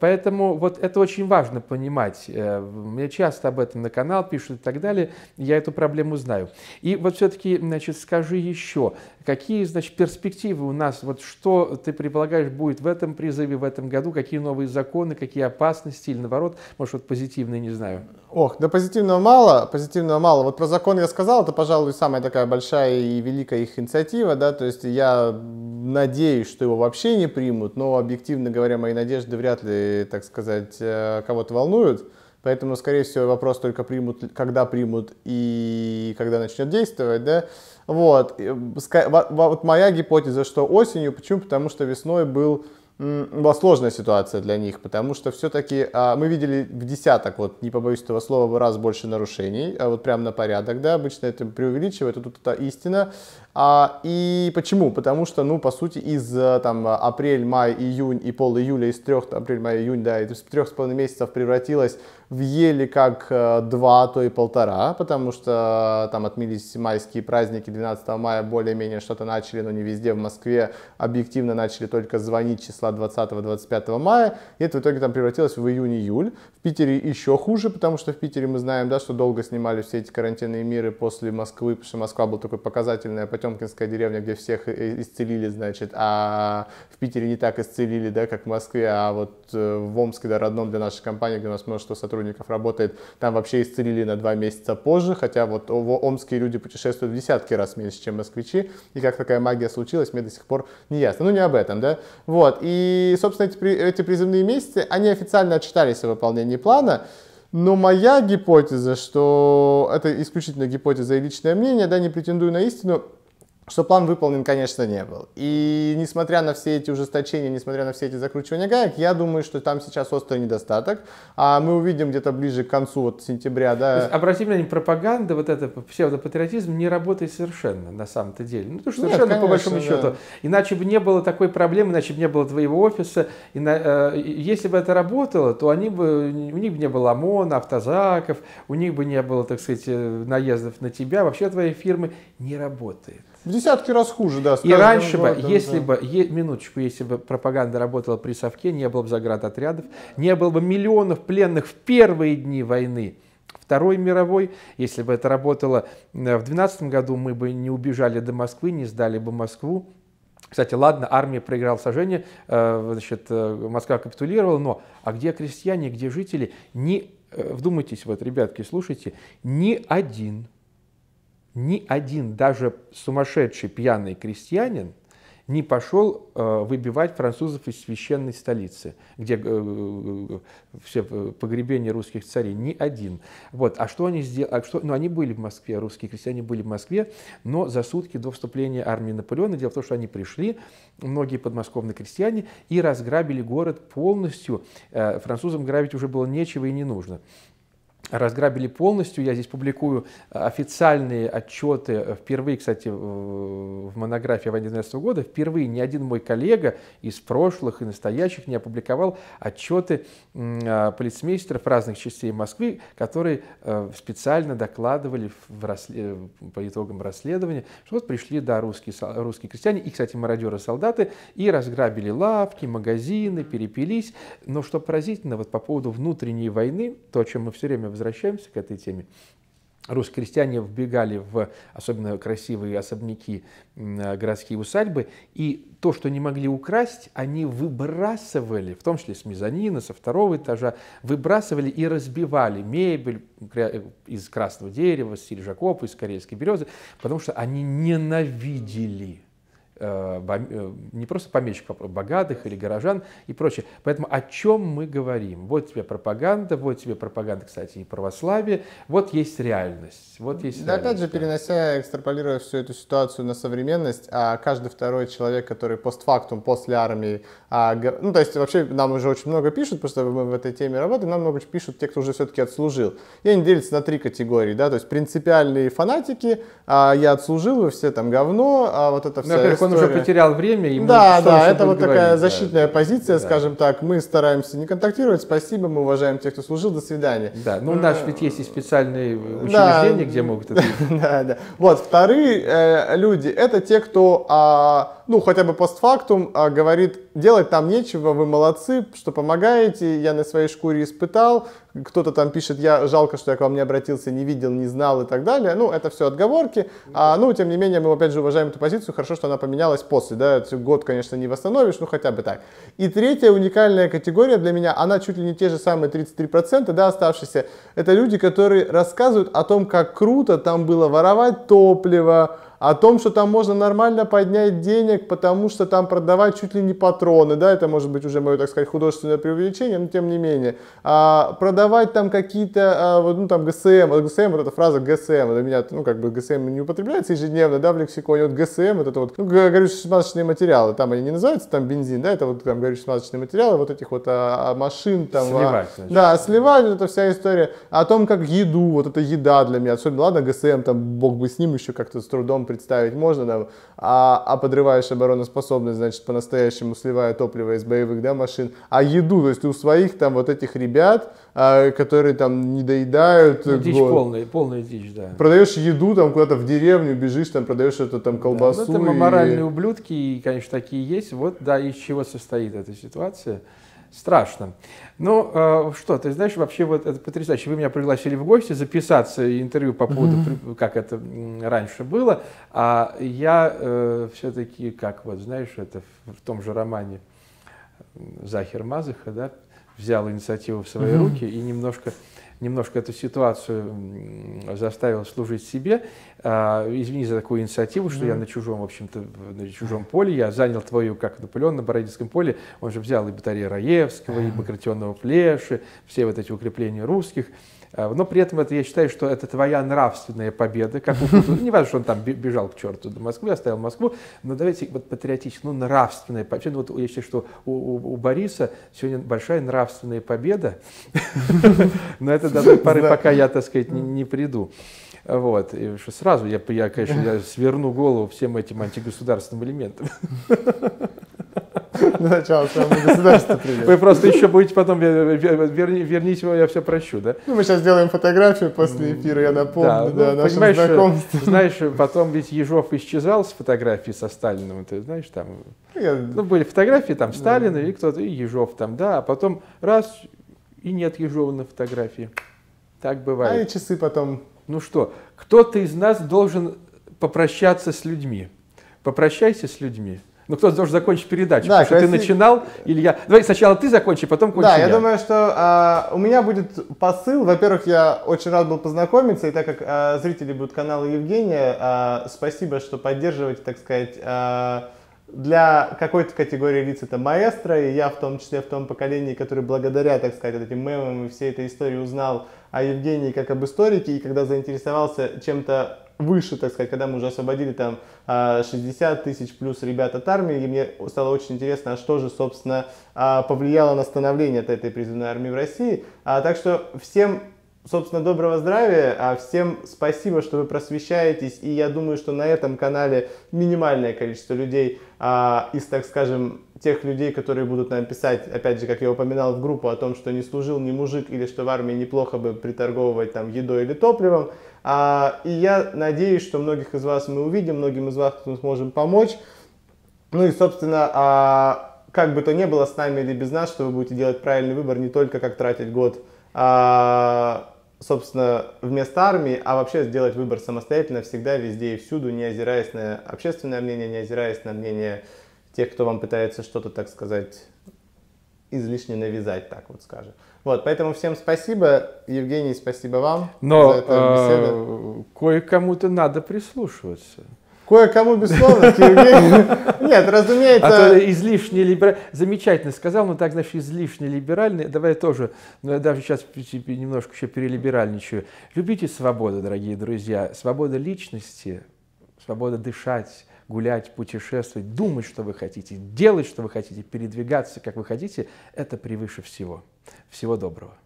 Поэтому вот это очень важно понимать. Э, мне часто об этом на канал пишут и так далее. Я эту проблему знаю. И вот все-таки, значит, скажи еще, какие, значит, перспективы у нас, вот что ты предполагаешь будет в этом призыве, в этом году, какие новые законы, какие опасности или наоборот, может, вот позитивные, не знаю. Ох, да позитивного мало, позитивного мало. Вот про закон я сказал, это, пожалуй, самая такая большая и великая их инициатива, да, то есть я надеюсь, что его вообще не примут, но объективно говоря, мои надежды вряд ли, так сказать, э, кого-то волнуют. Поэтому, скорее всего, вопрос только примут, когда примут и когда начнет действовать, да. Вот. Вот моя гипотеза, что осенью. Почему? Потому что весной был была сложная ситуация для них, потому что все-таки а, мы видели в десяток, вот не побоюсь этого слова, в раз больше нарушений, а вот прям на порядок, да, обычно это преувеличивает, а тут это истина. А, и почему? Потому что, ну, по сути, из э, там апрель, май, июнь и пол июля, из трех, апрель, май, июнь, да, из трех с половиной месяцев превратилось в еле как э, два, то и полтора, потому что э, там отмелись майские праздники, 12 мая более-менее что-то начали, но не везде, в Москве объективно начали только звонить числа 20-25 мая, и это в итоге там превратилось в июнь-июль. В Питере еще хуже, потому что в Питере мы знаем, да, что долго снимали все эти карантинные меры после Москвы, потому что Москва был такой показательная Потемкинская деревня, где всех исцелили, значит, а в Питере не так исцелили, да, как в Москве, а вот э, в Омске, да, родном для нашей компании, где у нас множество сотрудников работает, там вообще исцелили на два месяца позже, хотя вот омские люди путешествуют в десятки раз меньше, чем москвичи, и как такая магия случилась, мне до сих пор не ясно. Ну, не об этом, да. Вот, и, собственно, эти, эти призывные месяцы, они официально отчитались о выполнении плана, но моя гипотеза, что это исключительно гипотеза и личное мнение, да, не претендую на истину, что план выполнен, конечно, не был. И несмотря на все эти ужесточения, несмотря на все эти закручивания гаек, я думаю, что там сейчас острый недостаток. А мы увидим где-то ближе к концу вот, сентября. Да. То есть, обрати внимание, пропаганда, вот это псевдопатриотизм не работает совершенно на самом-то деле. Ну, то, что совершенно Нет, конечно, по большому счету. Да. Иначе бы не было такой проблемы, иначе бы не было твоего офиса. И на, э, если бы это работало, то они бы, у них бы не было ОМОНа, автозаков, у них бы не было, так сказать, э, наездов на тебя. Вообще твоей фирмы не работает. В десятки раз хуже, да. И раньше бы, если да. бы, е, минуточку, если бы пропаганда работала при Совке, не было бы заградотрядов, не было бы миллионов пленных в первые дни войны. Второй мировой, если бы это работало э, в 12 году, мы бы не убежали до Москвы, не сдали бы Москву. Кстати, ладно, армия проиграла сражение, э, значит, э, Москва капитулировала, но а где крестьяне, где жители? Не, вдумайтесь, вот, ребятки, слушайте, ни один ни один, даже сумасшедший пьяный крестьянин не пошел э, выбивать французов из священной столицы, где э, э, все погребения русских царей. Ни один. Вот. А что они сделали? Что... Ну, они были в Москве, русские крестьяне были в Москве, но за сутки до вступления армии Наполеона. Дело в том, что они пришли, многие подмосковные крестьяне, и разграбили город полностью. Французам грабить уже было нечего и не нужно разграбили полностью. Я здесь публикую э, официальные отчеты, э, впервые, кстати, в монографии войны 12 года, впервые ни один мой коллега из прошлых и настоящих не опубликовал отчеты э, полицмейстеров разных частей Москвы, которые специально докладывали в расслед... по итогам расследования, что вот пришли да, русские, русские крестьяне и, кстати, мародеры-солдаты, и разграбили лавки, магазины, перепились. Но что поразительно, вот по поводу внутренней войны, то, о чем мы все время возвращаемся к этой теме, русские крестьяне вбегали в особенно красивые особняки, городские усадьбы, и то, что не могли украсть, они выбрасывали, в том числе с мезонина, со второго этажа, выбрасывали и разбивали мебель из красного дерева, с сельжаков, из карельской березы, потому что они ненавидели Э, э, не просто помещиков, а богатых или горожан и прочее. Поэтому о чем мы говорим? Вот тебе пропаганда, вот тебе пропаганда, кстати, и православие, вот есть реальность. Вот есть да, реальность. опять же, перенося, экстраполируя всю эту ситуацию на современность, а каждый второй человек, который постфактум, после армии, а, ну, то есть вообще нам уже очень много пишут, что мы в этой теме работаем, нам много пишут те, кто уже все-таки отслужил. И они делятся на три категории, да, то есть принципиальные фанатики, а, я отслужил, вы все там говно, а вот это все он уже потерял время. Ему да, да, это вот такая защитная да. позиция, да. скажем так. Мы стараемся не контактировать. Спасибо, мы уважаем тех, кто служил. До свидания. Да, ну у нас ведь есть и специальные учреждения, да, где могут это... (laughs) Да, да. Вот, вторые э, люди, это те, кто, а, ну, хотя бы постфактум а, говорит, делать там нечего, вы молодцы, что помогаете, я на своей шкуре испытал, кто-то там пишет, я жалко, что я к вам не обратился, не видел, не знал и так далее. Ну, это все отговорки. А, ну, тем не менее, мы опять же уважаем эту позицию. Хорошо, что она поменялась после. Да? Год, конечно, не восстановишь, ну хотя бы так. И третья уникальная категория для меня, она чуть ли не те же самые 33%, да, оставшиеся. Это люди, которые рассказывают о том, как круто там было воровать топливо, о том, что там можно нормально поднять денег, потому что там продавать чуть ли не патроны, да, это может быть уже мое, так сказать, художественное преувеличение, но тем не менее, а, продавать там какие-то, а, вот, ну там ГСМ, вот ГСМ, вот эта фраза ГСМ, для меня, ну как бы ГСМ не употребляется ежедневно, да, в лексиконе, вот ГСМ, вот это вот, ну, горючие смазочные материалы, там они не называются там бензин, да, это вот там горючие смазочные материалы, вот этих вот а, а, машин там. Сливать, а, да, сливать, вот эта вся история, о том, как еду, вот эта еда для меня, особенно, ладно, ГСМ, там, бог бы с ним еще как-то с трудом представить можно, да, а, а подрываешь обороноспособность, значит, по-настоящему сливая топливо из боевых, да, машин, а еду, то есть у своих там вот этих ребят, а, которые там не доедают. Ну, дичь вот, полная, полная дичь, да. Продаешь еду там куда-то в деревню, бежишь там, продаешь это там колбасу. Да, ну, это и... моральные ублюдки, и, конечно, такие есть. Вот, да, из чего состоит эта ситуация страшно. Ну, э, что, ты знаешь, вообще вот это потрясающе. Вы меня пригласили в гости записаться интервью по поводу, mm-hmm. как это раньше было, а я э, все-таки, как вот, знаешь, это в, в том же романе Захер Мазыха, да, взял инициативу в свои mm-hmm. руки и немножко немножко эту ситуацию заставил служить себе. А, извини за такую инициативу, что mm-hmm. я на чужом, в общем-то, на чужом поле. Я занял твою, как Наполеон на Бородинском поле. Он же взял и батареи Раевского, и Багратионного Плеши, все вот эти укрепления русских. А, но при этом это, я считаю, что это твоя нравственная победа, как у ну, (laughs) Не важно, что он там бежал к черту до Москвы, оставил Москву, но давайте вот патриотически, ну, нравственная победа. Вот я считаю, что у, у, у Бориса сегодня большая нравственная победа, (laughs) но это до той поры, пока я, так сказать, не приду. Вот. И что сразу я, я, конечно, я сверну голову всем этим антигосударственным элементам. (laughs) (laughs) Сначала самому государству привет. Вы просто еще будете потом, верни, верните его, я все прощу, да? Ну, мы сейчас сделаем фотографию после эфира, я напомню, да, да ну, знакомстве. Знаешь, потом ведь Ежов исчезал с фотографии со Сталиным, ты знаешь, там, я... ну, были фотографии, там, Сталина да. или кто-то, и Ежов там, да, а потом раз, и нет Ежова на фотографии. Так бывает. А и часы потом ну что, кто-то из нас должен попрощаться с людьми. Попрощайся с людьми. Ну, кто-то должен закончить передачу. Да, потому красив... что ты начинал, или я... Давай сначала ты закончи, потом кончи Да, я, я. думаю, что а, у меня будет посыл. Во-первых, я очень рад был познакомиться, и так как а, зрители будут канала Евгения, а, спасибо, что поддерживаете, так сказать, а, для какой-то категории лиц это маэстро, и я в том числе в том поколении, который благодаря, так сказать, этим мемам и всей этой истории узнал о Евгении как об историке, и когда заинтересовался чем-то выше, так сказать, когда мы уже освободили там 60 а, тысяч плюс ребят от армии, и мне стало очень интересно, а что же, собственно, а, повлияло на становление этой призывной армии в России. Так что всем собственно, доброго здравия. Всем спасибо, что вы просвещаетесь. И я думаю, что на этом канале минимальное количество людей из, так скажем, тех людей, которые будут нам писать, опять же, как я упоминал в группу, о том, что не служил ни мужик или что в армии неплохо бы приторговывать там едой или топливом. А, и я надеюсь, что многих из вас мы увидим, многим из вас мы сможем помочь. Ну и, собственно, а, как бы то ни было с нами или без нас, что вы будете делать правильный выбор не только как тратить год а, собственно, вместо армии, а вообще сделать выбор самостоятельно всегда, везде и всюду, не озираясь на общественное мнение, не озираясь на мнение тех, кто вам пытается что-то, так сказать, излишне навязать, так вот скажем. Вот, поэтому всем спасибо, Евгений, спасибо вам Но, за эту беседу. Э, кое-кому-то надо прислушиваться. Кое-кому, безусловно, (laughs) Нет, разумеется. А то излишне либеральный. Замечательно сказал, но так, значит, излишне либеральный. Давай тоже, ну, я даже сейчас немножко еще перелиберальничаю. Любите свободу, дорогие друзья. Свобода личности, свобода дышать, гулять, путешествовать, думать, что вы хотите, делать, что вы хотите, передвигаться, как вы хотите, это превыше всего. Всего доброго.